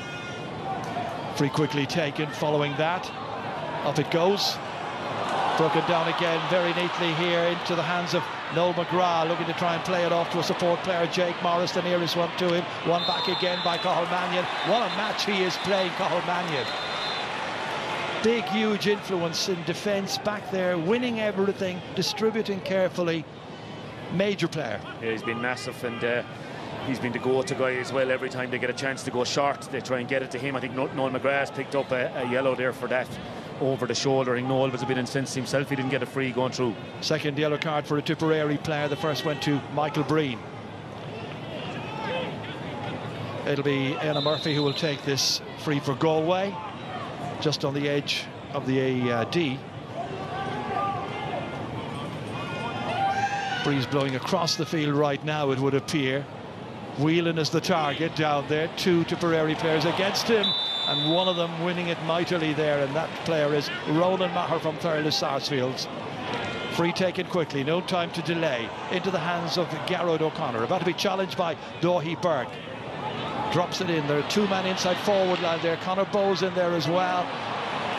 Free quickly taken following that. Up it goes. Broken down again very neatly here into the hands of Noel McGrath looking to try and play it off to a support player, Jake Morris, the nearest one to him. One back again by Cathal Mannion. What a match he is playing, Cathal Mannion. Big, huge influence in defence back there, winning everything, distributing carefully. Major player. Yeah, he's been massive and uh, he's been the go-to guy as well. Every time they get a chance to go short, they try and get it to him. I think Noel McGrath's picked up a, a yellow there for that over the shoulder. And Noel was a bit incensed himself. He didn't get a free going through. Second yellow card for a Tipperary player. The first went to Michael Breen. It'll be Éanna Murphy who will take this free for Galway, just on the edge of the AD. Breeze blowing across the field right now, it would appear. Whelan is the target down there. Two Tipperary players against him and one of them winning it mightily there, and that player is Ronan Maher from Thurles Sarsfields. Free taken quickly, no time to delay. Into the hands of Gearóid O'Connor, about to be challenged by Daithí Burke. Drops it in, there are two men inside forward line there. Conor Bowe's in there as well.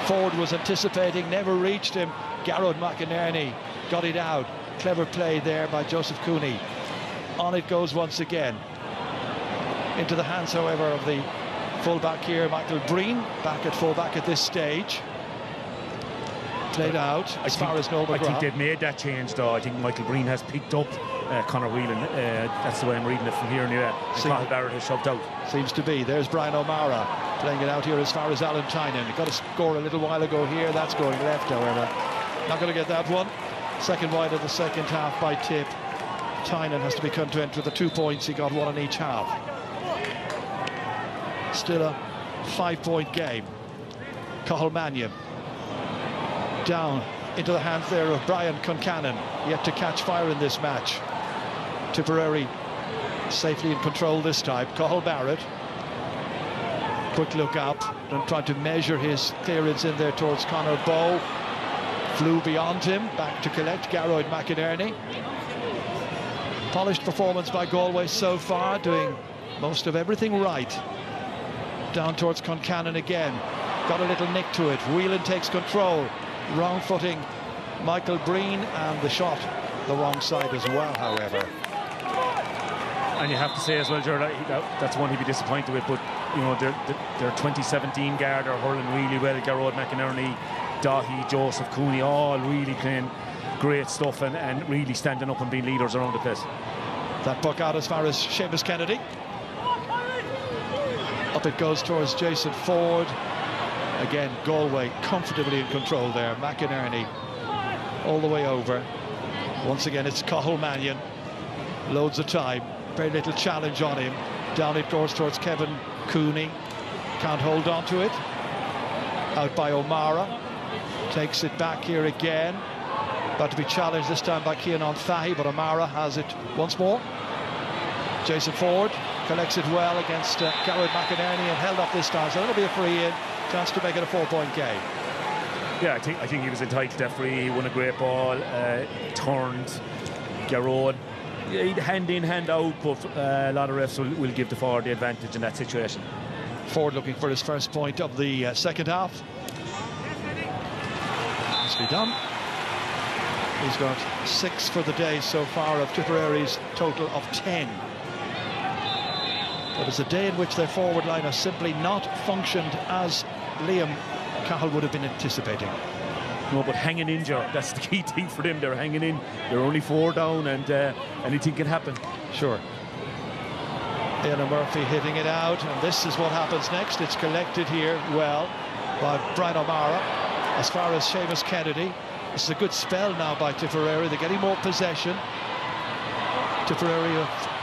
Forde was anticipating, never reached him. Gearóid McInerney got it out. Clever play there by Joseph Cooney. On it goes once again. Into the hands, however, of the Fullback here, Michael Breen, back at fullback at this stage. Played out as I far as Noel I think they've made that change, though. I think Michael Breen has picked up uh, Conor Whelan. Uh, that's the way I'm reading it from here. And See- Cathal Barrett has shoved out. Seems to be. There's Brian O'Meara playing it out here as far as Alan Tynan. He got a score a little while ago here. That's going left, however. Not going to get that one. Second wide of the second half by Tip. Tynan has to be content with the two points. He got one in each half. Still a five-point game. Cathal Mannion down into the hands there of Brian Concannon. Yet to catch fire in this match. Tipperary safely in control this time. Cathal Barrett. Quick look up and trying to measure his clearance in there towards Conor Bowe. Flew beyond him, back to collect Gearóid McInerney. Polished performance by Galway so far, doing most of everything right. Down towards Concannon again. Got a little nick to it. Whelan takes control. Wrong footing Michael Breen and the shot the wrong side as well, however. And you have to say as well, Gerard, that, that- that's one he'd be disappointed with. But you know, their their 2017 guard are hurling really well. Gearóid McInerney, Daithí, Joseph Cooney, all really playing great stuff and, and really standing up and being leaders around the place. That puck out as far as Seamus Kennedy. It goes towards Jason Forde. Again, Galway comfortably in control there. McInerney all the way over. Once again, it's Cathal Mannion. Loads of time. Very little challenge on him. Down it goes towards Kevin Cooney. Can't hold on to it. Out by O'Meara. Takes it back here again. About to be challenged this time by Cianan Fahy, but O'Meara has it once more. Jason Forde collects it well against uh, Gearóid McInerney and held up this time, so that'll be a free in. Chance to make it a four-point game. Yeah, I think I think he was entitled to that free. He won a great ball, uh, turned, Gearóid. Hand in, hand out, but uh, a lot of refs will, will give the forward the advantage in that situation. Ford looking for his first point of the uh, second half. Nicely done. He's got six for the day so far of Tipperary's total of 10. But it's a day in which their forward line has simply not functioned as Liam Cahill would have been anticipating. No, but hanging in, Ger, that's the key thing for them. They're hanging in. They're only four down, and uh, anything can happen. Sure. Éanna Murphy hitting it out, and this is what happens next. It's collected here well by Brian O'Meara. As far as Seamus Kennedy, this is a good spell now by Tipperary. They're getting more possession. Tipperary have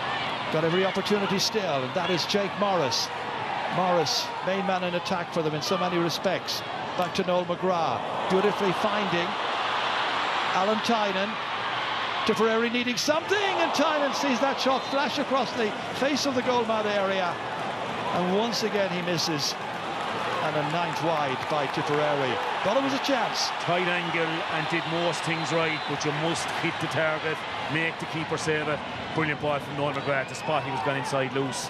got every opportunity still, and that is Jake Morris. Morris, main man in attack for them in so many respects. Back to Noel McGrath, beautifully finding Alan Tynan. Tipperary needing something, and Tynan sees that shot flash across the face of the goalmouth area. And once again he misses. And a ninth wide by Tipperary. But it was a chance. Tight angle and did most things right, but you must hit the target, make the keeper save it. Brilliant ball from Noel McGrath. The spot he was gone inside loose.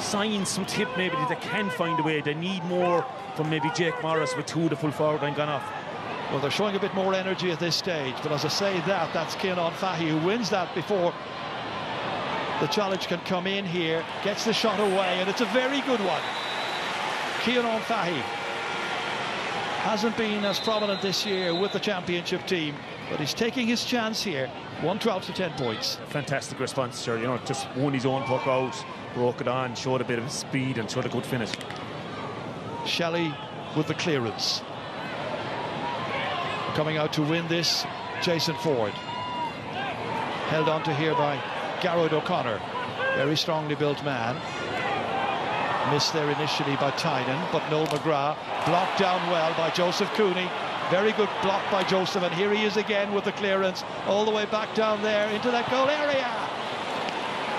Signs some tip maybe that they can find a way. They need more from maybe Jake Morris with two the full forward and gone off. Well, they're showing a bit more energy at this stage. But as I say that, that's Cianan Fahy who wins that before the challenge can come in here. Gets the shot away, and it's a very good one. Cianan Fahy hasn't been as prominent this year with the championship team, but he's taking his chance here. 112 to 10 points. Fantastic response, sir. You know, just won his own puck out, broke it on, showed a bit of speed and showed a good finish. Shelley with the clearance. Coming out to win this, Jason Forde. Held on to here by Gearóid O'Connor. Very strongly built man. Missed there initially by Tynan, but Noel McGrath blocked down well by Joseph Cooney. Very good block by Joseph, and here he is again with the clearance all the way back down there into that goal area.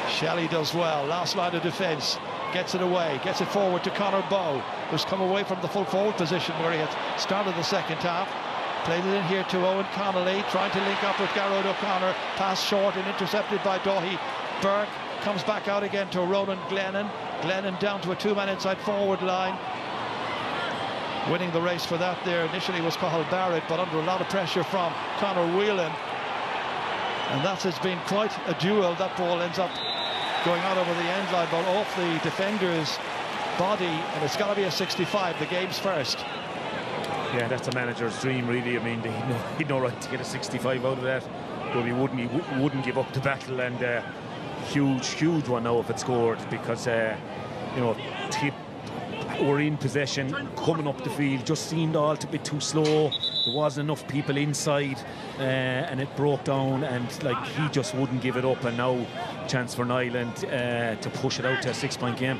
Shelley does well, last line of defence, gets it away, gets it forward to Conor Bowe, who's come away from the full forward position where he had started the second half. Played it in here to Eoghan Connolly, trying to link up with Gearóid O'Connor, pass short and intercepted by Daithí. Burke comes back out again to Ronan Glennon. Glennon down to a two-man inside forward line. Winning the race for that there initially was Cathal Barrett, but under a lot of pressure from Conor Whelan. And that has been quite a duel. That ball ends up going out over the end line, but off the defender's body, and it's got to be a 65. The game's first. Yeah, that's a manager's dream, really. I mean, he'd no, he'd no right to get a 65 out of that. but he wouldn't, he wouldn't give up the battle and uh, huge, huge one now if it scored because, uh, you know, Tip were in possession, coming up the field, just seemed all to be too slow. There wasn't enough people inside, uh, and it broke down. And like he just wouldn't give it up. And now, chance for Niland uh, to push it out to a six-point game.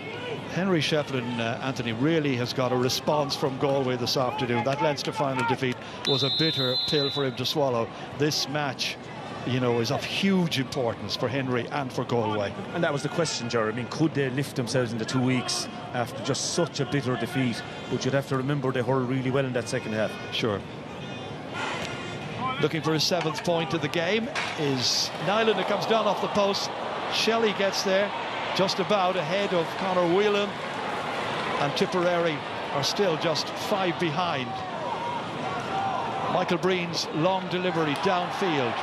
Henry Shefflin, uh, Anthony, really has got a response from Galway this afternoon. That Leinster final defeat was a bitter pill for him to swallow. This match you know, is of huge importance for Henry and for Galway. And that was the question, Jerry. I mean, could they lift themselves into two weeks after just such a bitter defeat? But you'd have to remember they hurled really well in that second half. Sure. Looking for his seventh point of the game is Niland who comes down off the post. Shelley gets there just about ahead of Conor Whelan and Tipperary are still just five behind. Michael Breen's long delivery downfield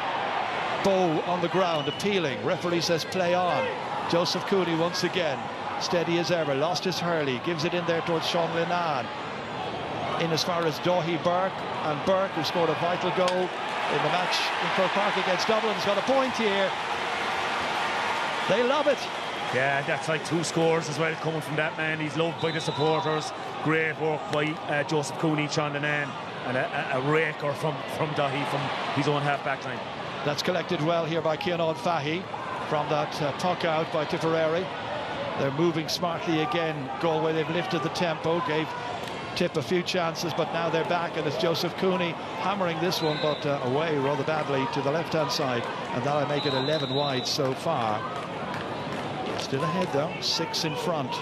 Bowe on the ground, appealing. Referee says play on. Joseph Cooney once again, steady as ever. Lost his hurley, gives it in there towards Sean Linnane. In as far as Daithí Burke, and Burke, who scored a vital goal in the match in Croke Park against Dublin, has got a point here. They love it. Yeah, that's like two scores as well coming from that man. He's loved by the supporters. Great work by uh, Joseph Cooney, Sean Linnane, and a, a, a raker from, from Daithí from his own half-back line. That's collected well here by Cianan Fahy from that uh, puck out by Tipperary. They're moving smartly again. Galway, they've lifted the tempo, gave Tip a few chances, but now they're back, and it's Joseph Cooney hammering this one, but uh, away rather badly to the left-hand side, and that'll make it 11 wide so far. Still ahead, though, six in front.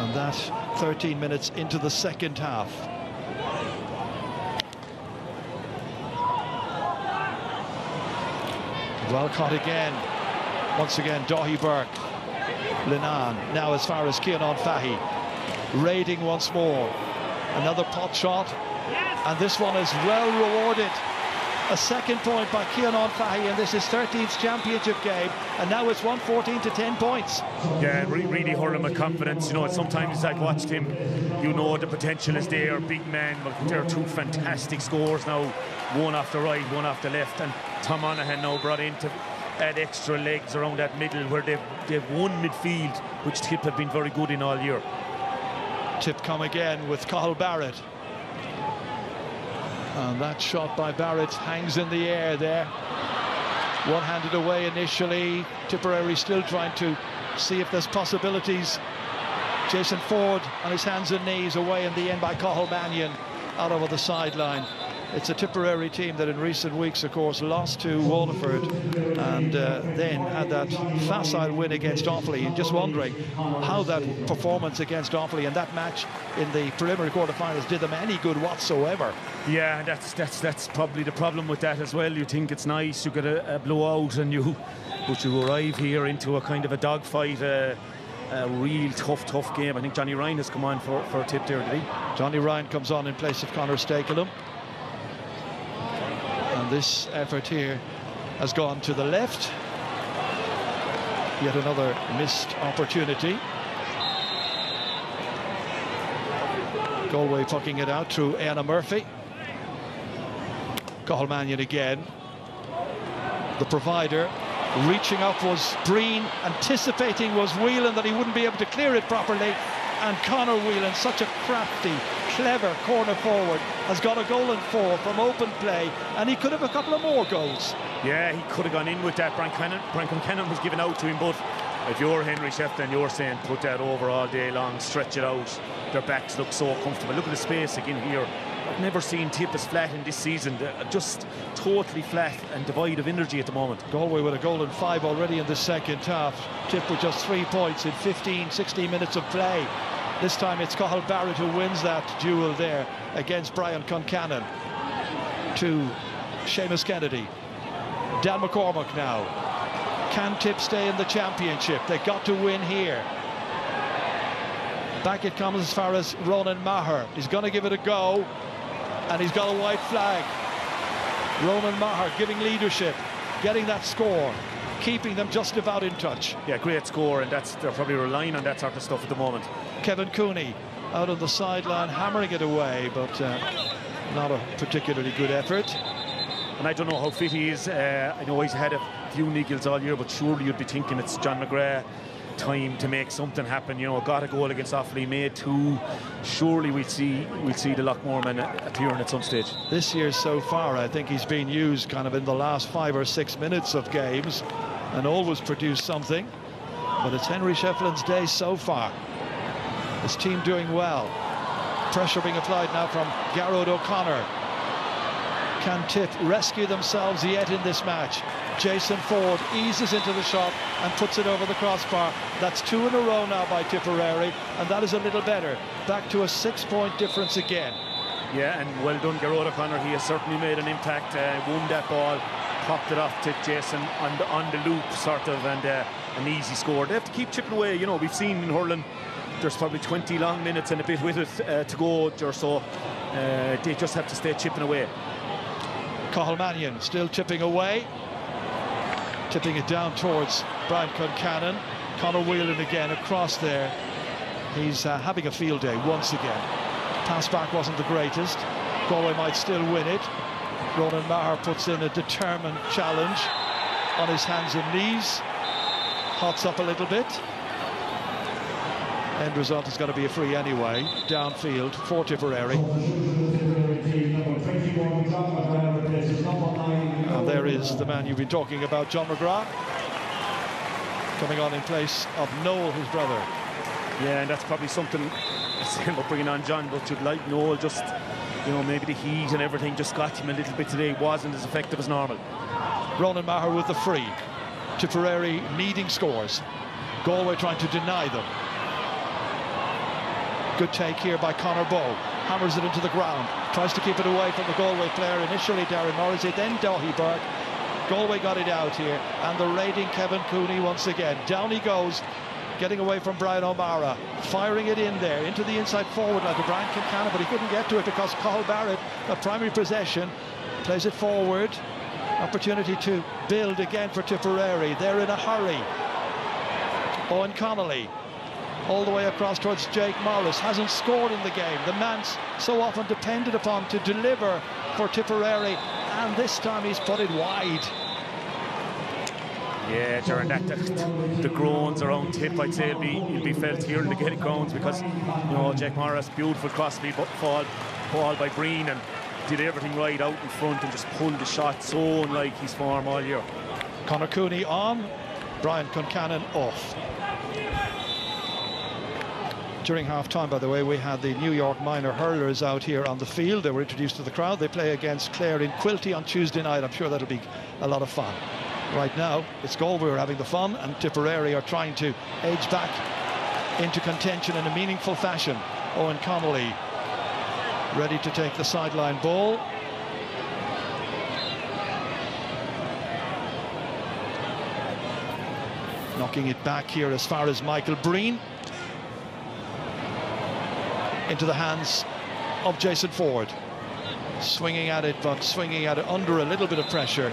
And that 13 minutes into the second half. Well caught again. Once again, Daithí Burke. Linnane now as far as Cianan Fahy. Raiding once more. Another pot shot. And this one is well rewarded. A second point by Cianan Fahy, and this is 13th championship game. And now it's 114 to 10 points. Yeah, re really hurt him with confidence. You know, sometimes I've watched him, you know the potential is there, big man, but they're two fantastic scores now. One after right, one after left. And Tom Monaghan now brought in to add extra legs around that middle where they've, they've won midfield, which Tip have been very good in all year. Tip come again with Cathal Barrett. And that shot by Barrett hangs in the air there. One-handed away initially. Tipperary still trying to see if there's possibilities. Jason Forde on his hands and knees away in the end by Cathal Mannion out over the sideline. It's a Tipperary team that in recent weeks, of course, lost to Waterford and uh, then had that facile win against Offaly. And just wondering how that performance against Offaly and that match in the preliminary quarterfinals did them any good whatsoever. Yeah, that's that's that's probably the problem with that as well. You think it's nice, you get a, a blowout and you, but you arrive here into a kind of a dogfight. Uh, a real tough, tough game. I think Johnny Ryan has come on for, for a tip there, did he? Johnny Ryan comes on in place of Conor Stakelum this effort here has gone to the left. Yet another missed opportunity. Galway pucking it out through Éanna Murphy. Cathal Mannion again. The provider reaching up was Breen, anticipating was Whelan that he wouldn't be able to clear it properly. And Conor Whelan, such a crafty, clever corner forward, has got a goal and four from open play, and he could have a couple of more goals. Yeah, he could have gone in with that. Brian Concannon was given out to him, but if you're Henry Shefflin, you're saying put that over all day long, stretch it out. Their backs look so comfortable. Look at the space again here. I've never seen Tip as flat in this season. They're Just totally flat and devoid of energy at the moment. Galway with a goal and five already in the second half. Tip with just three points in 15, 16 minutes of play. This time it's Cathal Barrett who wins that duel there against Brian Concannon to Seamus Kennedy. Dan McCormack now. Can Tip stay in the championship? They got to win here. Back it comes as far as Ronan Maher. He's going to give it a go, and he's got a white flag. Ronan Maher giving leadership, getting that score keeping them just about in touch. Yeah, great score, and that's they're probably relying on that sort of stuff at the moment. Kevin Cooney out on the sideline, hammering it away, but uh, not a particularly good effort. and I don't know how fit he is. Uh, I know he's had a few niggles all year, but surely you'd be thinking it's John McGrath time to make something happen. You know, got a goal against Offaly, made two. Surely we'll see we'll see the Loughmore appearing at some stage. This year so far, I think he's been used kind of in the last five or six minutes of games and always produced something. But it's Henry Shefflin's day so far. His team doing well. Pressure being applied now from Gearóid O'Connor. Can Tip rescue themselves yet in this match? Jason Forde eases into the shot and puts it over the crossbar. That's two in a row now by Tipperary, and that is a little better. Back to a six-point difference again. Yeah, and well done, Gearóid O'Connor. He has certainly made an impact. Uh, won that ball, popped it off to Jason on the, on the loop, sort of, and uh, an easy score. They have to keep chipping away. You know, we've seen in hurling, there's probably 20 long minutes and a bit with it uh, to go or so. Uh, they just have to stay chipping away. Mannion still chipping away tipping it down towards Brian Concannon. Conor Whelan again across there. He's uh, having a field day once again. Pass back wasn't the greatest. Galway might still win it. Ronan Maher puts in a determined challenge on his hands and knees. Hots up a little bit. End result is going to be a free anyway. Downfield for Tipperary. And there is the man you've been talking about, John McGrath, coming on in place of Noel, his brother. Yeah, and that's probably something, about bringing on John, but you'd like Noel just, you know, maybe the heat and everything just got him a little bit today. wasn't as effective as normal. Ronan Maher with the free. Tipperary needing scores. Galway trying to deny them. Good take here by Conor Bowe. Hammers it into the ground. Tries to keep it away from the Galway player. Initially Darren Morrissey, then Daithí Burke. Galway got it out here. And the raiding Kevin Cooney once again. Down he goes. Getting away from Brian O'Meara. Firing it in there into the inside forward like a Brian Concannon, but he couldn't get to it because Cathal Barrett, a primary possession, plays it forward. Opportunity to build again for Tipperary. They're in a hurry. Eoghan Connolly all the way across towards Jake Morris. Hasn't scored in the game. The man's so often depended upon to deliver for Tipperary, and this time he's put it wide. Yeah, during that, the, the groans around tip, I'd say it'll be, it'll be felt here in the Gaelic Grounds because, you know, Jake Morris, beautiful crossfield fall, fall by Breen and did everything right out in front and just pulled the shot so unlike his form all year. Conor Cooney on, Brian Concannon off. During half-time, by the way, we had the New York Minor Hurlers out here on the field. They were introduced to the crowd. They play against Clare in Quilty on Tuesday night. I'm sure that'll be a lot of fun. Right now, it's Galway are having the fun, and Tipperary are trying to edge back into contention in a meaningful fashion. Eoghan Connolly ready to take the sideline ball. Knocking it back here as far as Michael Breen into the hands of Jason Forde. Swinging at it, but swinging at it under a little bit of pressure.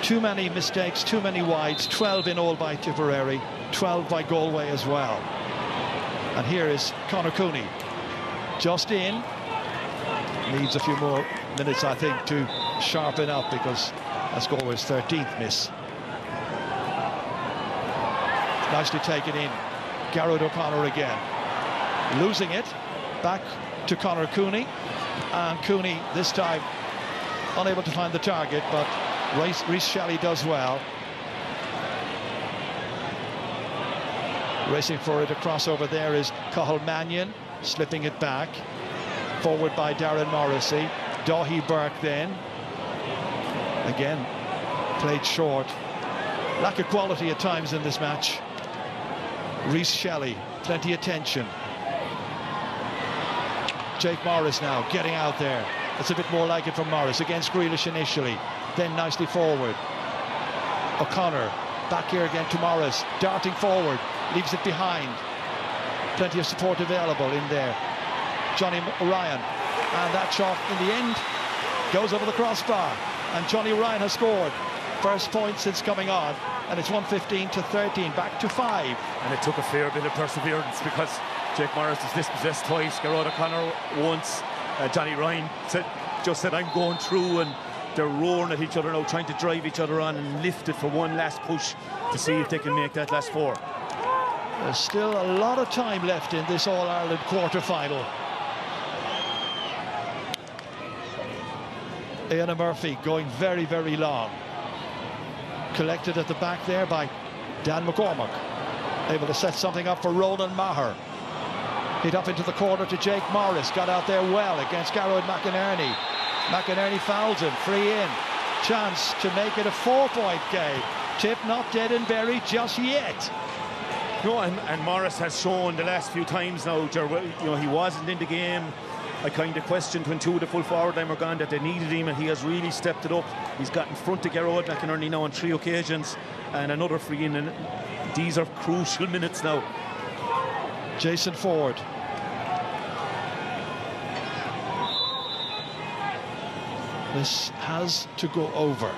Too many mistakes, too many wides, 12 in all by Tipperary, 12 by Galway as well. And here is Conor Cooney. Just in. Needs a few more minutes, I think, to sharpen up because that's Galway's 13th miss. Nicely taken in. Gearóid O'Connor again losing it. Back to Conor Cooney. And Cooney this time unable to find the target but Rhys Shelley does well. Racing for it across over there is Cathal Mannion slipping it back. Forward by Darren Morrissey. Daithí Burke then. Again played short. Lack of quality at times in this match. Rhys Shelley plenty of tension Jake Morris now getting out there. It's a bit more like it from Morris against Grealish initially, then nicely forward. O'Connor back here again to Morris, darting forward, leaves it behind. Plenty of support available in there. Johnny Ryan, and that shot in the end goes over the crossbar, and Johnny Ryan has scored. First point since coming on, and it's 115 to 13, back to five. And it took a fair bit of perseverance because Jake Morris is dispossessed twice, Gearóid O'Connor once. Uh, Johnny Ryan said, just said, I'm going through and they're roaring at each other now, trying to drive each other on and lift it for one last push to see if they can make that last four. There's still a lot of time left in this All-Ireland quarter-final. Éanna Murphy going very, very long. Collected at the back there by Dan McCormack. Able to set something up for Ronan Maher. Hit up into the corner to Jake Morris. Got out there well against Gearóid McInerney. McInerney fouls him. Free in. Chance to make it a four-point game. Tip not dead and buried just yet. No, and, and Morris has shown the last few times now, you know, he wasn't in the game. I kind of questioned when two of the full forward line were gone that they needed him, and he has really stepped it up. He's got in front of Gearóid McInerney now on three occasions, and another free in. And these are crucial minutes now. Jason Forde This has to go over.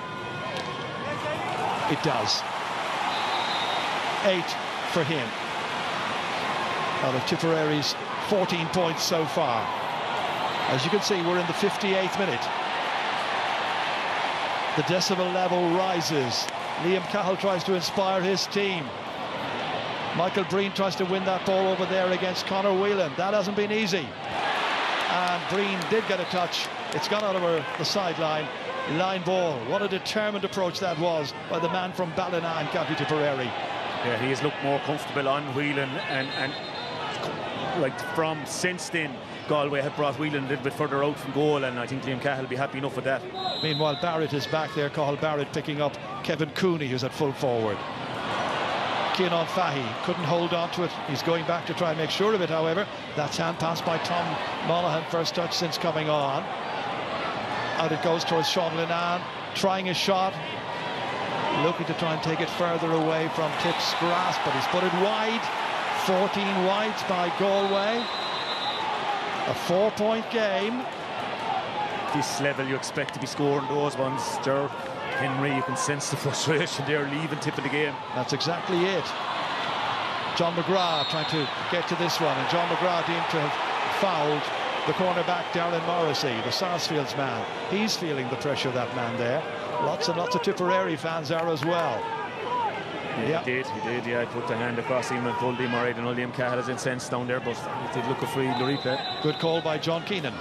It does. Eight for him. Out of Tipperary's 14 points so far. As you can see, we're in the 58th minute. The decibel level rises. Liam Cahill tries to inspire his team. Michael Breen tries to win that ball over there against Conor Whelan. That hasn't been easy. And Breen did get a touch it's gone out over the sideline. Line ball. What a determined approach that was by the man from Ballina and County Tipperary. Yeah, he has looked more comfortable on Whelan and, and like from since then Galway have brought Whelan a little bit further out from goal and I think Liam Cahill will be happy enough with that. Meanwhile Barrett is back there, Cathal Barrett picking up Kevin Cooney who's at full forward. Cianan Fahy couldn't hold on to it. He's going back to try and make sure of it, however. That's hand pass by Tom Monaghan, first touch since coming on. Out it goes towards Sean Linnane, trying a shot. Looking to try and take it further away from Tip's grasp, but he's put it wide. 14 wides by Galway. A four-point game. This level you expect to be scoring those ones, Ger. Henry, you can sense the frustration there, leaving Tip of the game. That's exactly it. John McGrath trying to get to this one, and John McGrath deemed to have fouled the cornerback Darren Morrissey, the Sarsfields man. He's feeling the pressure of that man there. Lots and lots of Tipperary fans are as well. Yeah, yeah, he did, he did, yeah. I put the hand across him and pulled him all right, and Liam Cahill is incensed down there, but it did look a free the replay. Good call by John Keenan.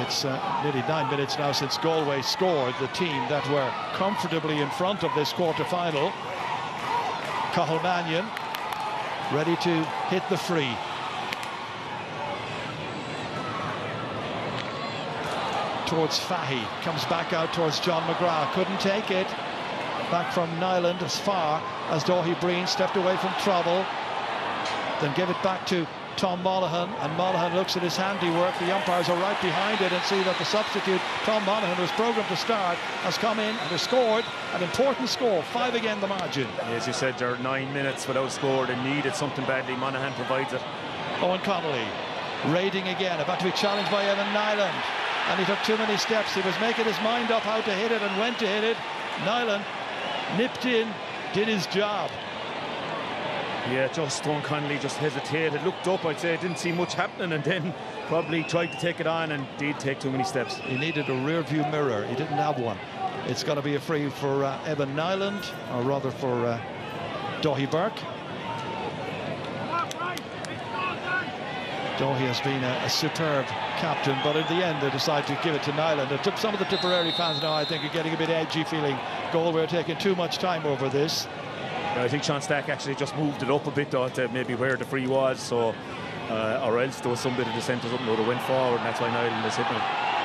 It's uh, nearly nine minutes now since Galway scored, the team that were comfortably in front of this quarter-final. Cathal Mannion ready to hit the free. Towards Fahy. Comes back out towards John McGrath. Couldn't take it. Back from Niland as far as Dáithí Breen stepped away from trouble. Then give it back to Tom Monaghan. And Monaghan looks at his handiwork. The umpires are right behind it and see that the substitute, Tom Monaghan, who was programmed to start, has come in and has scored an important score. Five again the margin. As you said, there are nine minutes without score. They needed something badly. Monaghan provides it. Eoghan Connolly raiding again, about to be challenged by Evan Niland and he took too many steps. He was making his mind up how to hit it and when to hit it. Niland nipped in, did his job. Yeah, just Stone Connolly just hesitated, looked up, I'd say, didn't see much happening, and then probably tried to take it on and did take too many steps. He needed a rear view mirror, he didn't have one. It's going to be a free for uh, Evan Niland, or rather for uh, Daithí Burke. Daithí has been a, a superb captain, but in the end they decide to give it to. It took some of the Tipperary fans now, I think, are getting a bit edgy, feeling Galway are taking too much time over this. I think Sean Stack actually just moved it up a bit though, to maybe where the free was, so uh, or else there was some bit of descent or something, or went forward, and that's why Niland is hitting it.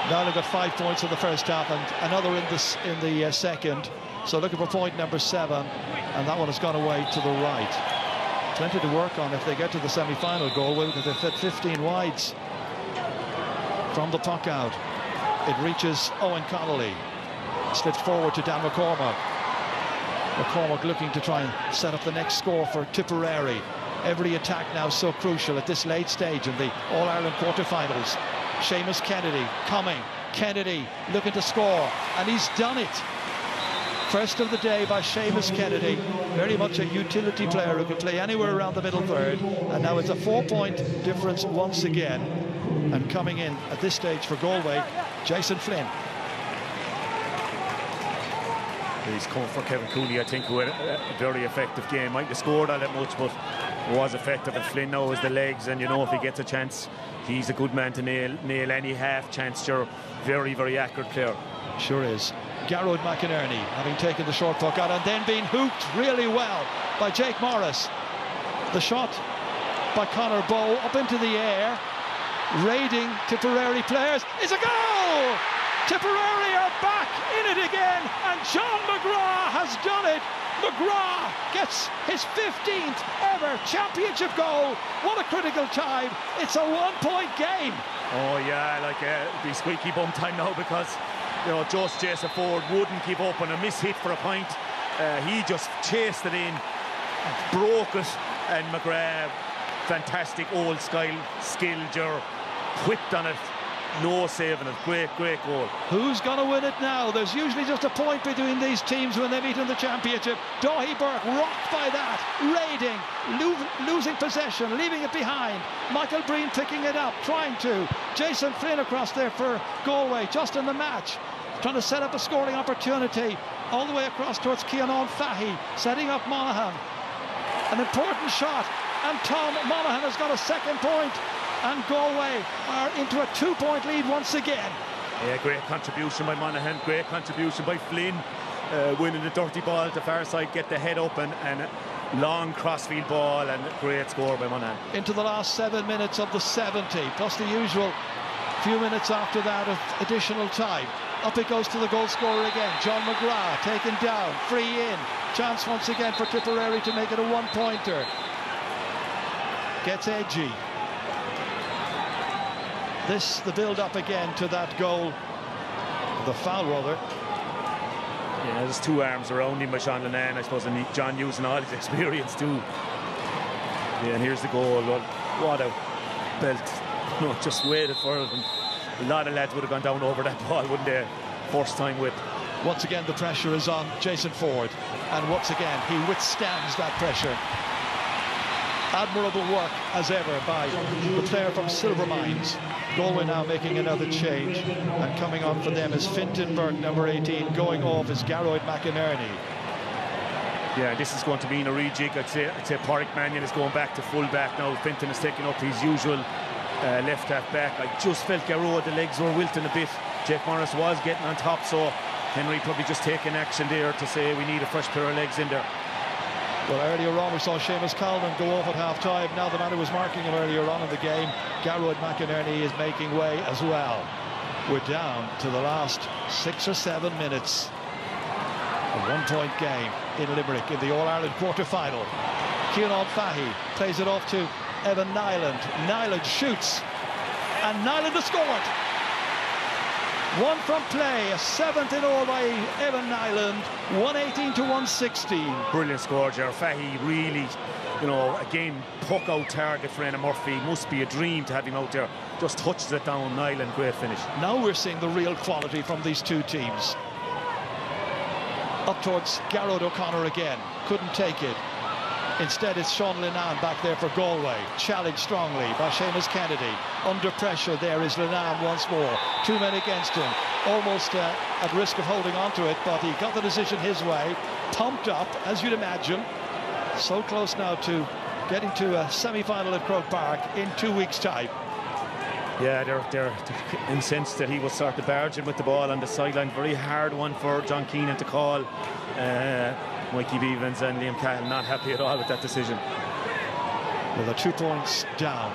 Niland got five points in the first half and another in, this, in the uh, second. So looking for point number seven, and that one has gone away to the right. Plenty to work on if they get to the semi-final goal, because they fit 15 wides from the puck out. It reaches Owen Connolly. Slips forward to Dan McCormack. McCormack looking to try and set up the next score for Tipperary. Every attack now so crucial at this late stage in the All-Ireland quarterfinals. Seamus Kennedy coming. Kennedy looking to score, and he's done it. First of the day by Seamus Kennedy. Very much a utility player who can play anywhere around the middle third. And now it's a four-point difference once again. And coming in at this stage for Galway Jason Flynn. He's come for Kevin Cooney, I think, who had a, very effective game. Might have scored all that much, but was effective. And Flynn knows the legs, and you know if he gets a chance, he's a good man to nail, nail any half chance. You're very, very accurate player. Sure is. Gearóid McInerney having taken the short puck out and then being hooped really well by Jake Morris. The shot by Conor Bowe up into the air, raiding Tipperary players. Is a goal! Tipperary are back in it again, and John McGrath has done it. McGrath gets his 15th ever championship goal. What a critical time. It's a one-point game. Oh, yeah, like uh, be squeaky bum time now because, you know, just Jason Forde wouldn't give up on a miss hit for a point. Uh, he just chased it in, broke it, and McGrath, fantastic old style skill, Jer, whipped on it, no saving it. Great, great goal. Who's going to win it now? There's usually just a point between these teams when they meet in the championship. Daithí Burke rocked by that, raiding, lo losing possession, leaving it behind. Michael Breen picking it up, trying to. Jason Flynn across there for Galway, just in the match. Trying to set up a scoring opportunity all the way across towards Cianáin Fahy, setting up Monaghan. An important shot, and Tom Monaghan has got a second point and Galway are into a two-point lead once again. Yeah, great contribution by Monaghan, great contribution by Flynn, uh, winning the dirty ball at the far side, get the head open and long crossfield ball and great score by Monaghan. Into the last seven minutes of the 70, plus the usual few minutes after that of additional time. Up it goes to the goal scorer again, John McGrath taken down, free in. Chance once again for Tipperary to make it a one-pointer. Gets edgy, this, the build-up again to that goal, the foul rather. Yeah, there's two arms around him by Sean Linnane, I suppose, and John using all his experience too. Yeah, and here's the goal. What a belt. No, just waited for it. A lot of lads would have gone down over that ball, wouldn't they? First time with. Once again, the pressure is on Jason Forde. And once again, he withstands that pressure. Admirable work, as ever, by the player from Silvermines. Galway now making another change. And coming on for them is Fintan Burke, number 18. Going off is Gearóid McInerney. Yeah, this is going to mean a rejig. I'd say, I'd say Mannion is going back to full back now. Fintan is taking up his usual uh, left half back. I just felt Gearóid, the legs were wilting a bit. Jake Morris was getting on top, so Henry probably just taking action there to say we need a fresh pair of legs in there. Well, earlier on we saw Seamus Callanan go off at half-time. Now the man who was marking him earlier on in the game, Gearóid McInerney, is making way as well. We're down to the last six or seven minutes. A one-point game in Limerick in the All-Ireland quarter-final. Cianáin Fahy plays it off to Evan Niland. Niland shoots, and Niland has scored. One from play, a seventh in all by Evan Niland, 118 to 116. Brilliant score, Ger. Fahy really, you know, again, puck out target for Éanna Murphy. Must be a dream to have him out there. Just touches it down, Niland, great finish. Now we're seeing the real quality from these two teams. Up towards Gearóid O'Connor again, couldn't take it. Instead, it's Sean Linnane back there for Galway. Challenged strongly by Seamus Kennedy. Under pressure, there is Linnane once more. Two men against him. Almost uh, at risk of holding on to it, but he got the decision his way. Pumped up, as you'd imagine. So close now to getting to a semi-final at Croke Park in two weeks' time. Yeah, they're, they're, they're incensed that he was sort of barging with the ball on the sideline. Very hard one for John Keenan to call. Uh, Mikey Bevans and Liam Cahill not happy at all with that decision. Well, they're two points down.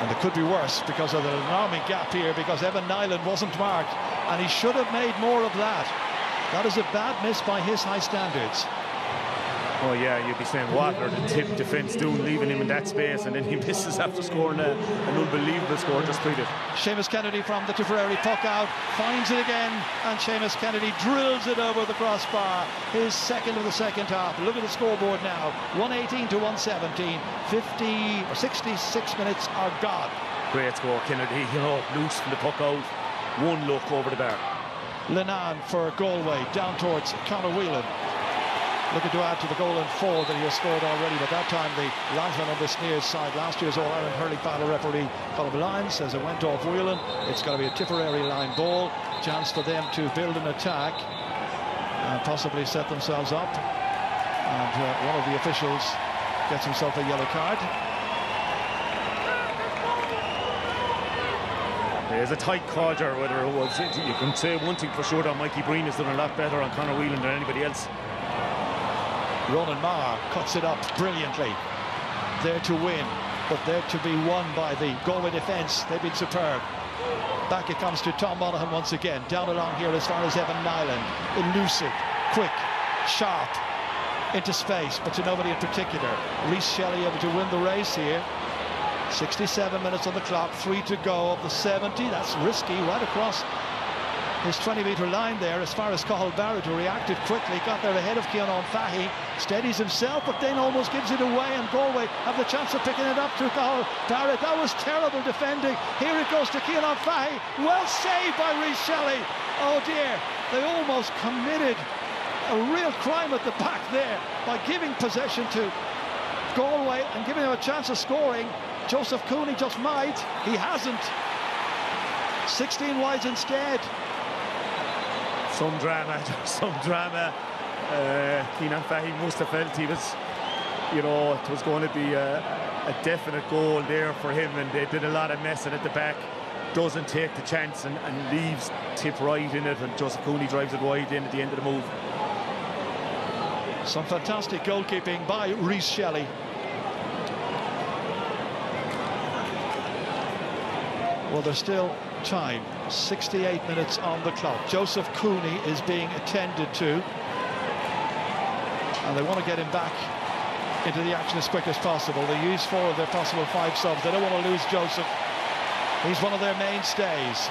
And it could be worse because of the alarming gap here because Evan Niland wasn't marked and he should have made more of that. That is a bad miss by his high standards. Oh yeah, you'd be saying what are the tip defence doing, leaving him in that space, and then he misses after scoring a, an unbelievable score just tweeted. Seamus Kennedy from the Tipperary puck out, finds it again, and Seamus Kennedy drills it over the crossbar. His second of the second half. Look at the scoreboard now, 118 to 117. 50 or 66 minutes are gone. Great score, Kennedy. You oh, know, loose from the puck out, one look over the bar. Linnane for Galway, down towards Conor Whelan. Looking to add to the goal and four that he has scored already. But that time the linesman on the Sneers side, last year's All-Ireland hurling final referee Colin Lyons says it went off Whelan. It's going to be a Tipperary line ball. Chance for them to build an attack and possibly set themselves up. And uh, one of the officials gets himself a yellow card. There's a tight codger, whether it was, you can say one thing for sure that Mikey Breen has done a lot better on Conor Whelan than anybody else. Ronan Maher cuts it up brilliantly. There to win, but there to be won by the Galway defence. They've been superb. Back it comes to Tom Monaghan once again. Down along here as far as Evan Niland. Elusive, quick, sharp, into space, but to nobody in particular. Rhys Shelley able to win the race here. 67 minutes on the clock, three to go of the 70. That's risky, right across his 20-metre line there as far as Cathal Barrett, who reacted quickly, got there ahead of Cianan Fahy, steadies himself, but then almost gives it away, and Galway have the chance of picking it up to Cathal Barrett. That was terrible defending. Here it goes to Cianan Fahy. Well saved by Rhys Shelley. Oh dear, they almost committed a real crime at the back there by giving possession to Galway and giving them a chance of scoring. Joseph Cooney just might. He hasn't. 16 wides instead. Some drama, some drama. Uh, Cianan Fahy must have felt he was, you know, it was going to be a, a definite goal there for him, and they did a lot of messing at the back. Doesn't take the chance and, and leaves tip right in it, and Joseph Cooney drives it wide in at the end of the move. Some fantastic goalkeeping by Rhys Shelley. Well, there's still time. 68 minutes on the clock. Joseph Cooney is being attended to. And they want to get him back into the action as quick as possible. They use four of their possible five subs. They don't want to lose Joseph. He's one of their mainstays.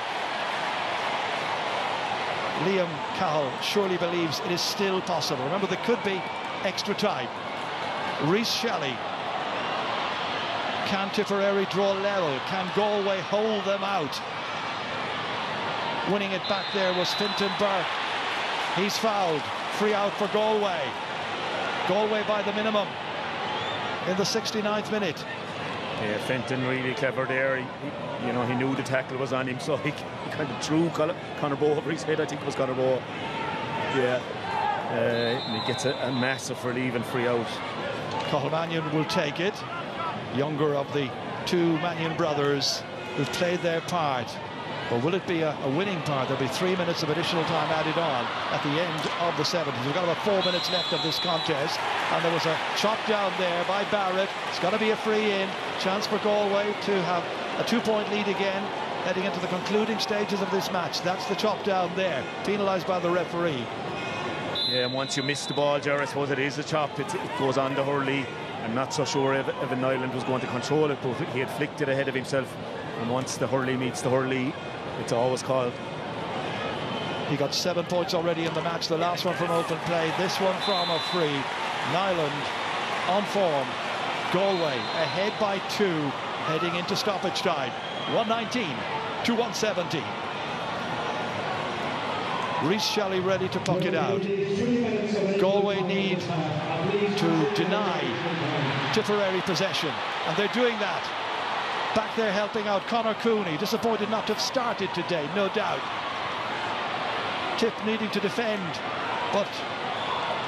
Liam Cahill surely believes it is still possible. Remember, there could be extra time. Rhys Shelley can Tipperary draw level? Can Galway hold them out? Winning it back there was Fintan Burke. He's fouled. Free out for Galway. Galway by the minimum in the 69th minute. Yeah, Fintan really clever there. He, he, you know, he knew the tackle was on him, so he, he kind of threw Conor, Conor Bowe over his head. I think it was Conor Bowe. Yeah. Uh, and he gets a, a massive relief and free out. Cathal Mannion will take it younger of the two Mannion brothers who've played their part. Or will it be a, a, winning part? There'll be three minutes of additional time added on at the end of the 70s. We've got about four minutes left of this contest. And there was a chop down there by Barrett. It's going to be a free in. Chance for Galway to have a two-point lead again heading into the concluding stages of this match. That's the chop down there, penalised by the referee. Yeah, and once you miss the ball, Jerry, I suppose it is a chop. It, it goes on to Hurley. I'm not so sure if Evan Niland was going to control it, but he had flicked it ahead of himself. And once the Hurley meets the Hurley, it's always called. He got seven points already in the match. The last one from open play. This one from a free. Niland on form. Galway ahead by two, heading into stoppage time. 119 to 170. Rhys Shelley ready to puck it out. Galway need to deny Tipperary possession, and they're doing that. Back there helping out Conor Cooney, disappointed not to have started today, no doubt. Tip needing to defend, but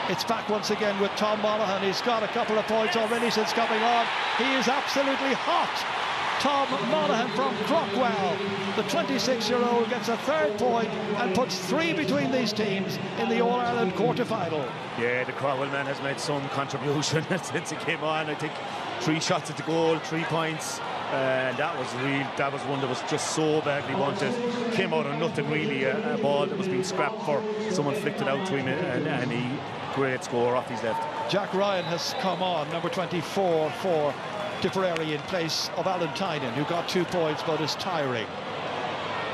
it's back once again with Tom Monaghan. He's got a couple of points already since coming on. He is absolutely hot. Tom Monaghan from Craughwell. The 26-year-old gets a third point and puts three between these teams in the All-Ireland quarter-final. Yeah, the Craughwell man has made some contribution since he came on. I think three shots at the goal, three points. Uh, and that was real. That was one that was just so badly wanted. Came out of nothing really. A, a ball that was being scrapped for. Someone flicked it out to him, and, and he great score off his left. Jack Ryan has come on, number 24 for Tipperary in place of Alan Tynan, who got two points but is tiring.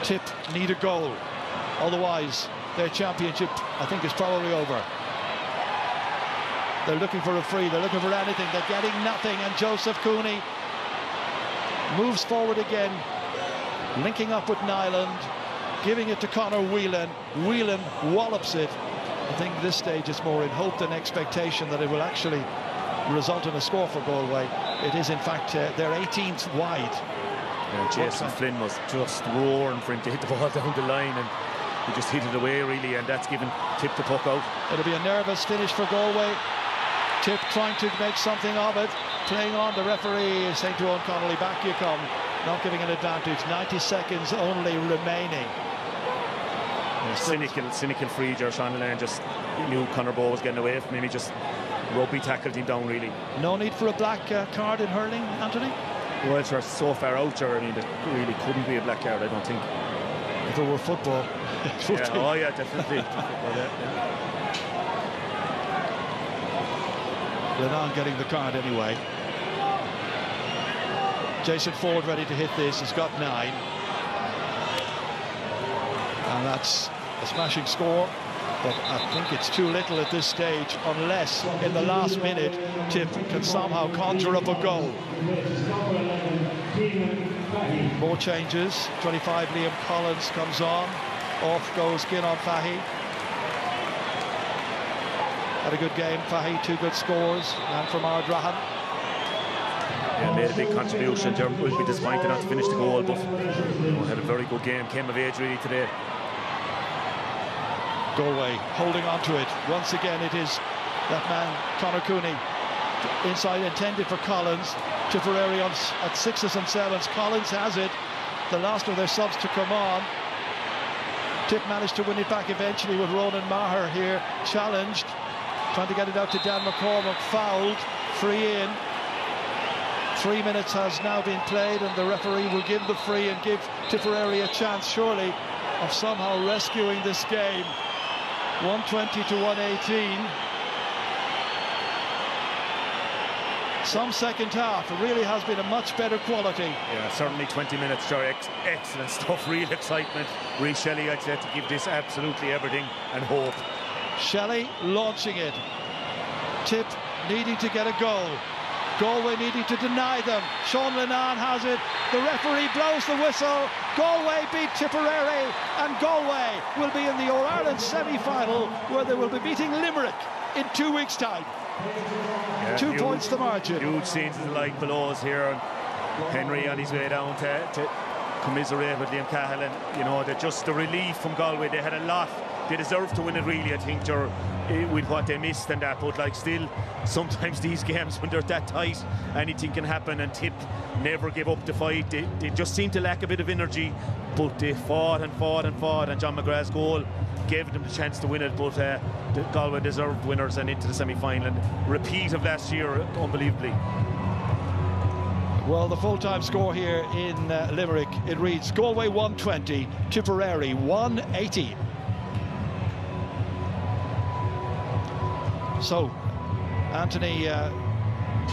Tip need a goal. Otherwise, their championship, I think, is probably over. They're looking for a free. They're looking for anything. They're getting nothing. And Joseph Cooney moves forward again, linking up with Niland, giving it to Conor Whelan. Whelan wallops it I think this stage is more in hope than expectation that it will actually result in a score for Galway. It is, in fact, uh, they're 18th wide. Yeah, Jason Flynn was just roaring for him to hit the ball down the line and he just hit it away really and that's given Tip the puck out. It'll be a nervous finish for Galway. Tip trying to make something of it. Playing on the referee saying to Eoghan Connolly, back you come. Not giving an advantage. 90 seconds only remaining. Cynical, cynical free Sean Linnane just knew Conor Bowe was getting away from him. He just rugby tackled him down really. No need for a black uh, card in hurling, Anthony? Well, it's so far out there, I mean, it really couldn't be a black card, I don't think. If it were football, yeah. Oh, yeah, definitely. yeah, yeah. Linnane getting the card anyway. Jason Forde ready to hit this. He's got nine. And that's a smashing score. But I think it's too little at this stage unless in the last minute Tipp can somehow conjure up a goal. More changes. 25 Liam Collins comes on. Off goes Cianan Fahy. Had a good game, Fahy, two good scores. And from Ardrahan. Yeah, made a big contribution. They will be disappointed not to finish the goal, but had a very good game. Came of age really today. Galway holding on to it. Once again, it is that man, Conor Cooney. Inside intended for Collins. Tipperary on, at sixes and sevens. Collins has it. The last of their subs to come on. Tipp managed to win it back eventually with Ronan Maher here. Challenged. Trying to get it out to Dan McCormack. Fouled. Free in. Three minutes has now been played and the referee will give the free and give Tipperary a chance, surely, of somehow rescuing this game. 120 to 118. Some second half. It really has been a much better quality. Yeah, certainly 20 minutes, Joe. Ex excellent stuff, real excitement. Rhys Shelley, I'd say, to give this absolutely everything and hope. Shelley launching it. Tipp needing to get a goal. Galway needing to deny them. Sean Linnane has it. The referee blows the whistle. Galway beat Tipperary, and Galway will be in the All Ireland semi-final, where they will be beating Limerick in two weeks' time. Yeah, two huge, points the margin. Huge scenes of the like below us here. And Henry on his way down to, to commiserate with Liam Cahill, and you know, that just the relief from Galway. They had a lot. They deserved to win it, really. I think they're Eh, with what they missed and that. But like still, sometimes these games when they're that tight, anything can happen. And Tipp never give up the fight. They, they just seem to lack a bit of energy, but they fought and fought and fought. And John McGrath's goal gave them the chance to win it. But uh, Galway deserved winners and into the semi-final. And repeat of last year, unbelievably. Well, the full-time score here in uh, Limerick, it reads Galway 120, Tipperary 180. So, Anthony, uh,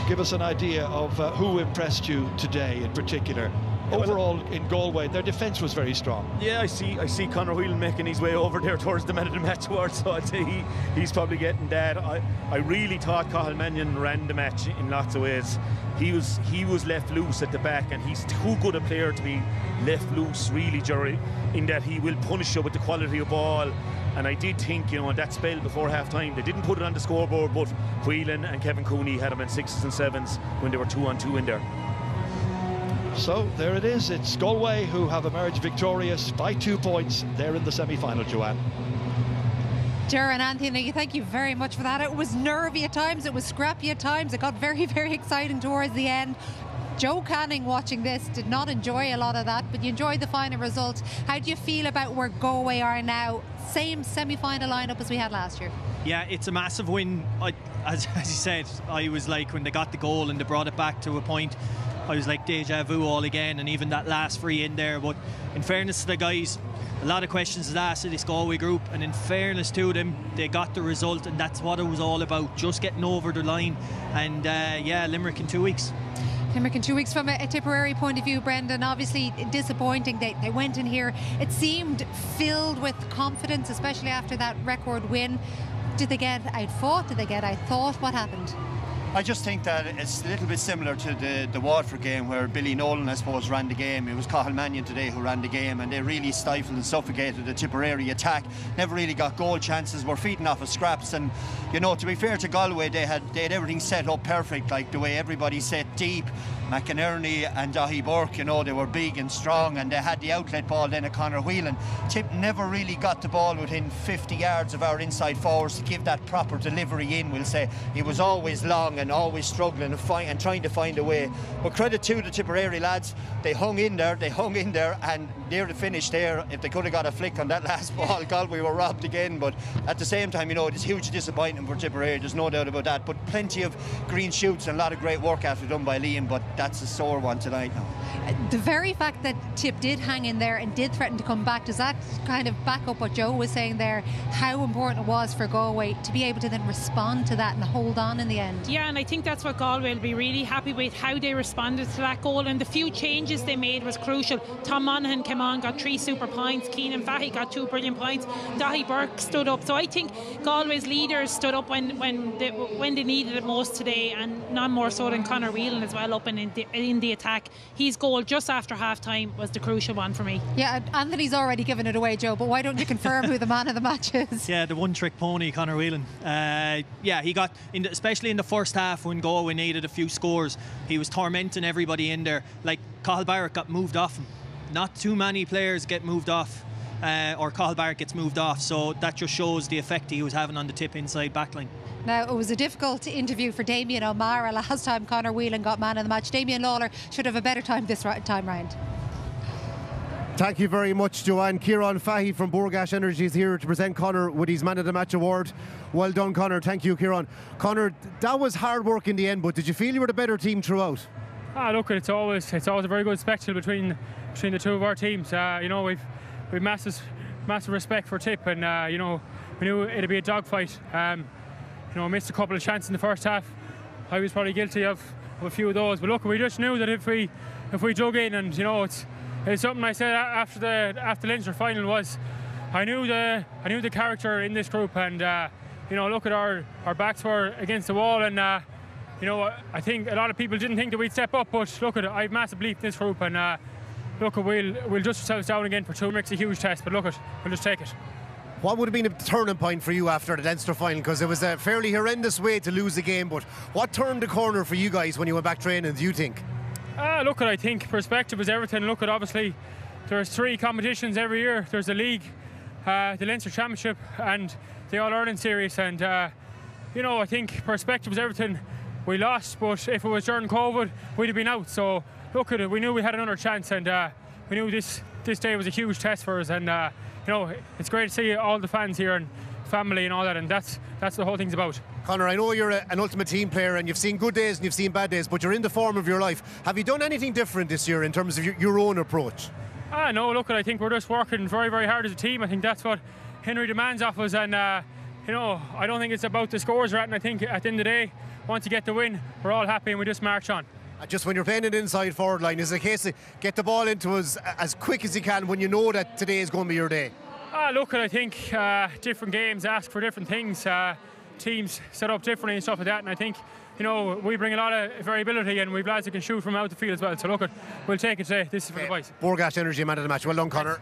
give us an idea of uh, who impressed you today in particular. Overall, in Galway, their defence was very strong. Yeah, I see. I see Conor Whelan making his way over there towards the man of the match award. So I'd say he, he's probably getting that. I, I really thought Cathal Mannion ran the match in lots of ways. He was he was left loose at the back, and he's too good a player to be left loose, really, Jerry. In that he will punish you with the quality of ball and I did think, you know, in that spell before half time, they didn't put it on the scoreboard, but Whelan and Kevin Cooney had them in sixes and sevens when they were two on two in there. So there it is. It's Galway who have emerged victorious by two points. They're in the semi final, Joanne. Darren Anthony, thank you very much for that. It was nervy at times, it was scrappy at times, it got very, very exciting towards the end. Joe Canning watching this did not enjoy a lot of that, but you enjoyed the final result. How do you feel about where Galway are now? Same semi-final lineup as we had last year. Yeah, it's a massive win. I, as, as you said, I was like when they got the goal and they brought it back to a point. I was like deja vu all again, and even that last free in there. But in fairness to the guys, a lot of questions asked of this Galway group, and in fairness to them, they got the result, and that's what it was all about, just getting over the line. And uh, yeah, Limerick in two weeks. Limerick in two weeks from a, a, Tipperary point of view, Brendan. Obviously disappointing. They, they went in here. It seemed filled with confidence, especially after that record win. Did they get out fought? Did they get out thought? What happened? I just think that it's a little bit similar to the, the Waterford game where Billy Nolan, I suppose, ran the game. It was Cathal Mannion today who ran the game and they really stifled and suffocated the Tipperary attack. Never really got goal chances, were feeding off of scraps. And, you know, to be fair to Galway, they had, they had everything set up perfect, like the way everybody set deep. McInerney and Daithí Burke, you know, they were big and strong and they had the outlet ball then at Conor Whelan. Tipp never really got the ball within 50 yards of our inside forwards to give that proper delivery in, we'll say. He was always long and always struggling and, and trying to find a way. But credit to the Tipperary lads, they hung in there, they hung in there and near the finish there. If they could have got a flick on that last ball, God, we were robbed again. But at the same time, you know, it's huge disappointment for Tipperary, there's no doubt about that. But plenty of green shoots and a lot of great work after done by Liam. But that's a sore one tonight now. The very fact that Tipp did hang in there and did threaten to come back, does that kind of back up what Joe was saying there? How important it was for Galway to be able to then respond to that and hold on in the end? Yeah, and I think that's what Galway will be really happy with how they responded to that goal. And the few changes they made was crucial. Tom Monaghan came on, got three super points. Cianan Fahy got two brilliant points. Daithí Burke stood up. So I think Galway's leaders stood up when when they, when they needed it most today, and none more so than Conor Whelan as well up in the, in the attack. His goal just after half time was the crucial one for me. Yeah, Anthony's already given it away, Joe, but why don't you confirm who the man of the match is? Yeah, the one trick pony, Conor Whelan. Uh, yeah, he got, in the, especially in the first half when Galway needed a few scores, he was tormenting everybody in there. Like, Cathal Barrett got moved off him. Not too many players get moved off. Uh, or Cathal Barrett gets moved off, so that just shows the effect he was having on the tip inside backline. Now, it was a difficult interview for Damien O'Mara last time Conor Whelan got man of the match. Damian Lawlor should have a better time this time round. Thank you very much, Joanne. Kieran Fahy from Bord Gáis Energy is here to present Conor with his Man of the Match award. Well done, Conor. Thank you, Kieran. Conor, that was hard work in the end, but did you feel you were the better team throughout? Ah, look, it's always it's always a very good spectacle between between the two of our teams. Uh, you know, we've we've massive massive respect for Tipp, and uh, you know we knew it'd be a dogfight. Um, you know, missed a couple of chances in the first half. I was probably guilty of, of a few of those, but look, we just knew that if we if we dug in, and you know, it's it's something I said after the after Leinster final was, I knew the I knew the character in this group, and uh, you know, look at our our backs were against the wall, and uh, you know, I think a lot of people didn't think that we'd step up, but look at it, I've massive belief in this group, and uh, look, we'll we'll just ourselves down again for two. Makes a huge test, but look at we'll just take it. What would have been a turning point for you after the Leinster final? Because it was a fairly horrendous way to lose the game. But what turned the corner for you guys when you went back training? Do you think? Uh, look at I think perspective is everything. Look at obviously there's three competitions every year. There's the league, uh, the Leinster Championship, and the All Ireland Series. And uh, you know I think perspective is everything. We lost, but if it was during COVID, we'd have been out. So look at it. We knew we had another chance, and uh, we knew this this day was a huge test for us. And uh, you know it's great to see all the fans here and family and all that, and that's that's the whole thing's about. Conor, I know you're a, an ultimate team player and you've seen good days and you've seen bad days, but you're in the form of your life. Have you done anything different this year in terms of your, your own approach? Ah, no, look, I think we're just working very, very hard as a team. I think that's what Henry demands of us, and uh, you know, I don't think it's about the scores, right? And I think at the end of the day, once you get the win, we're all happy and we just march on. Just when you're playing an inside forward line, is it a case of get the ball into us as quick as you can when you know that today is going to be your day? Ah, look, I think uh, different games ask for different things. Uh, teams set up differently and stuff like that, and I think you know we bring a lot of variability and we've lads that can shoot from out the field as well. So look, we'll take it today. This is for the boys. Bord Gáis Energy man of the match. Well done, Conor.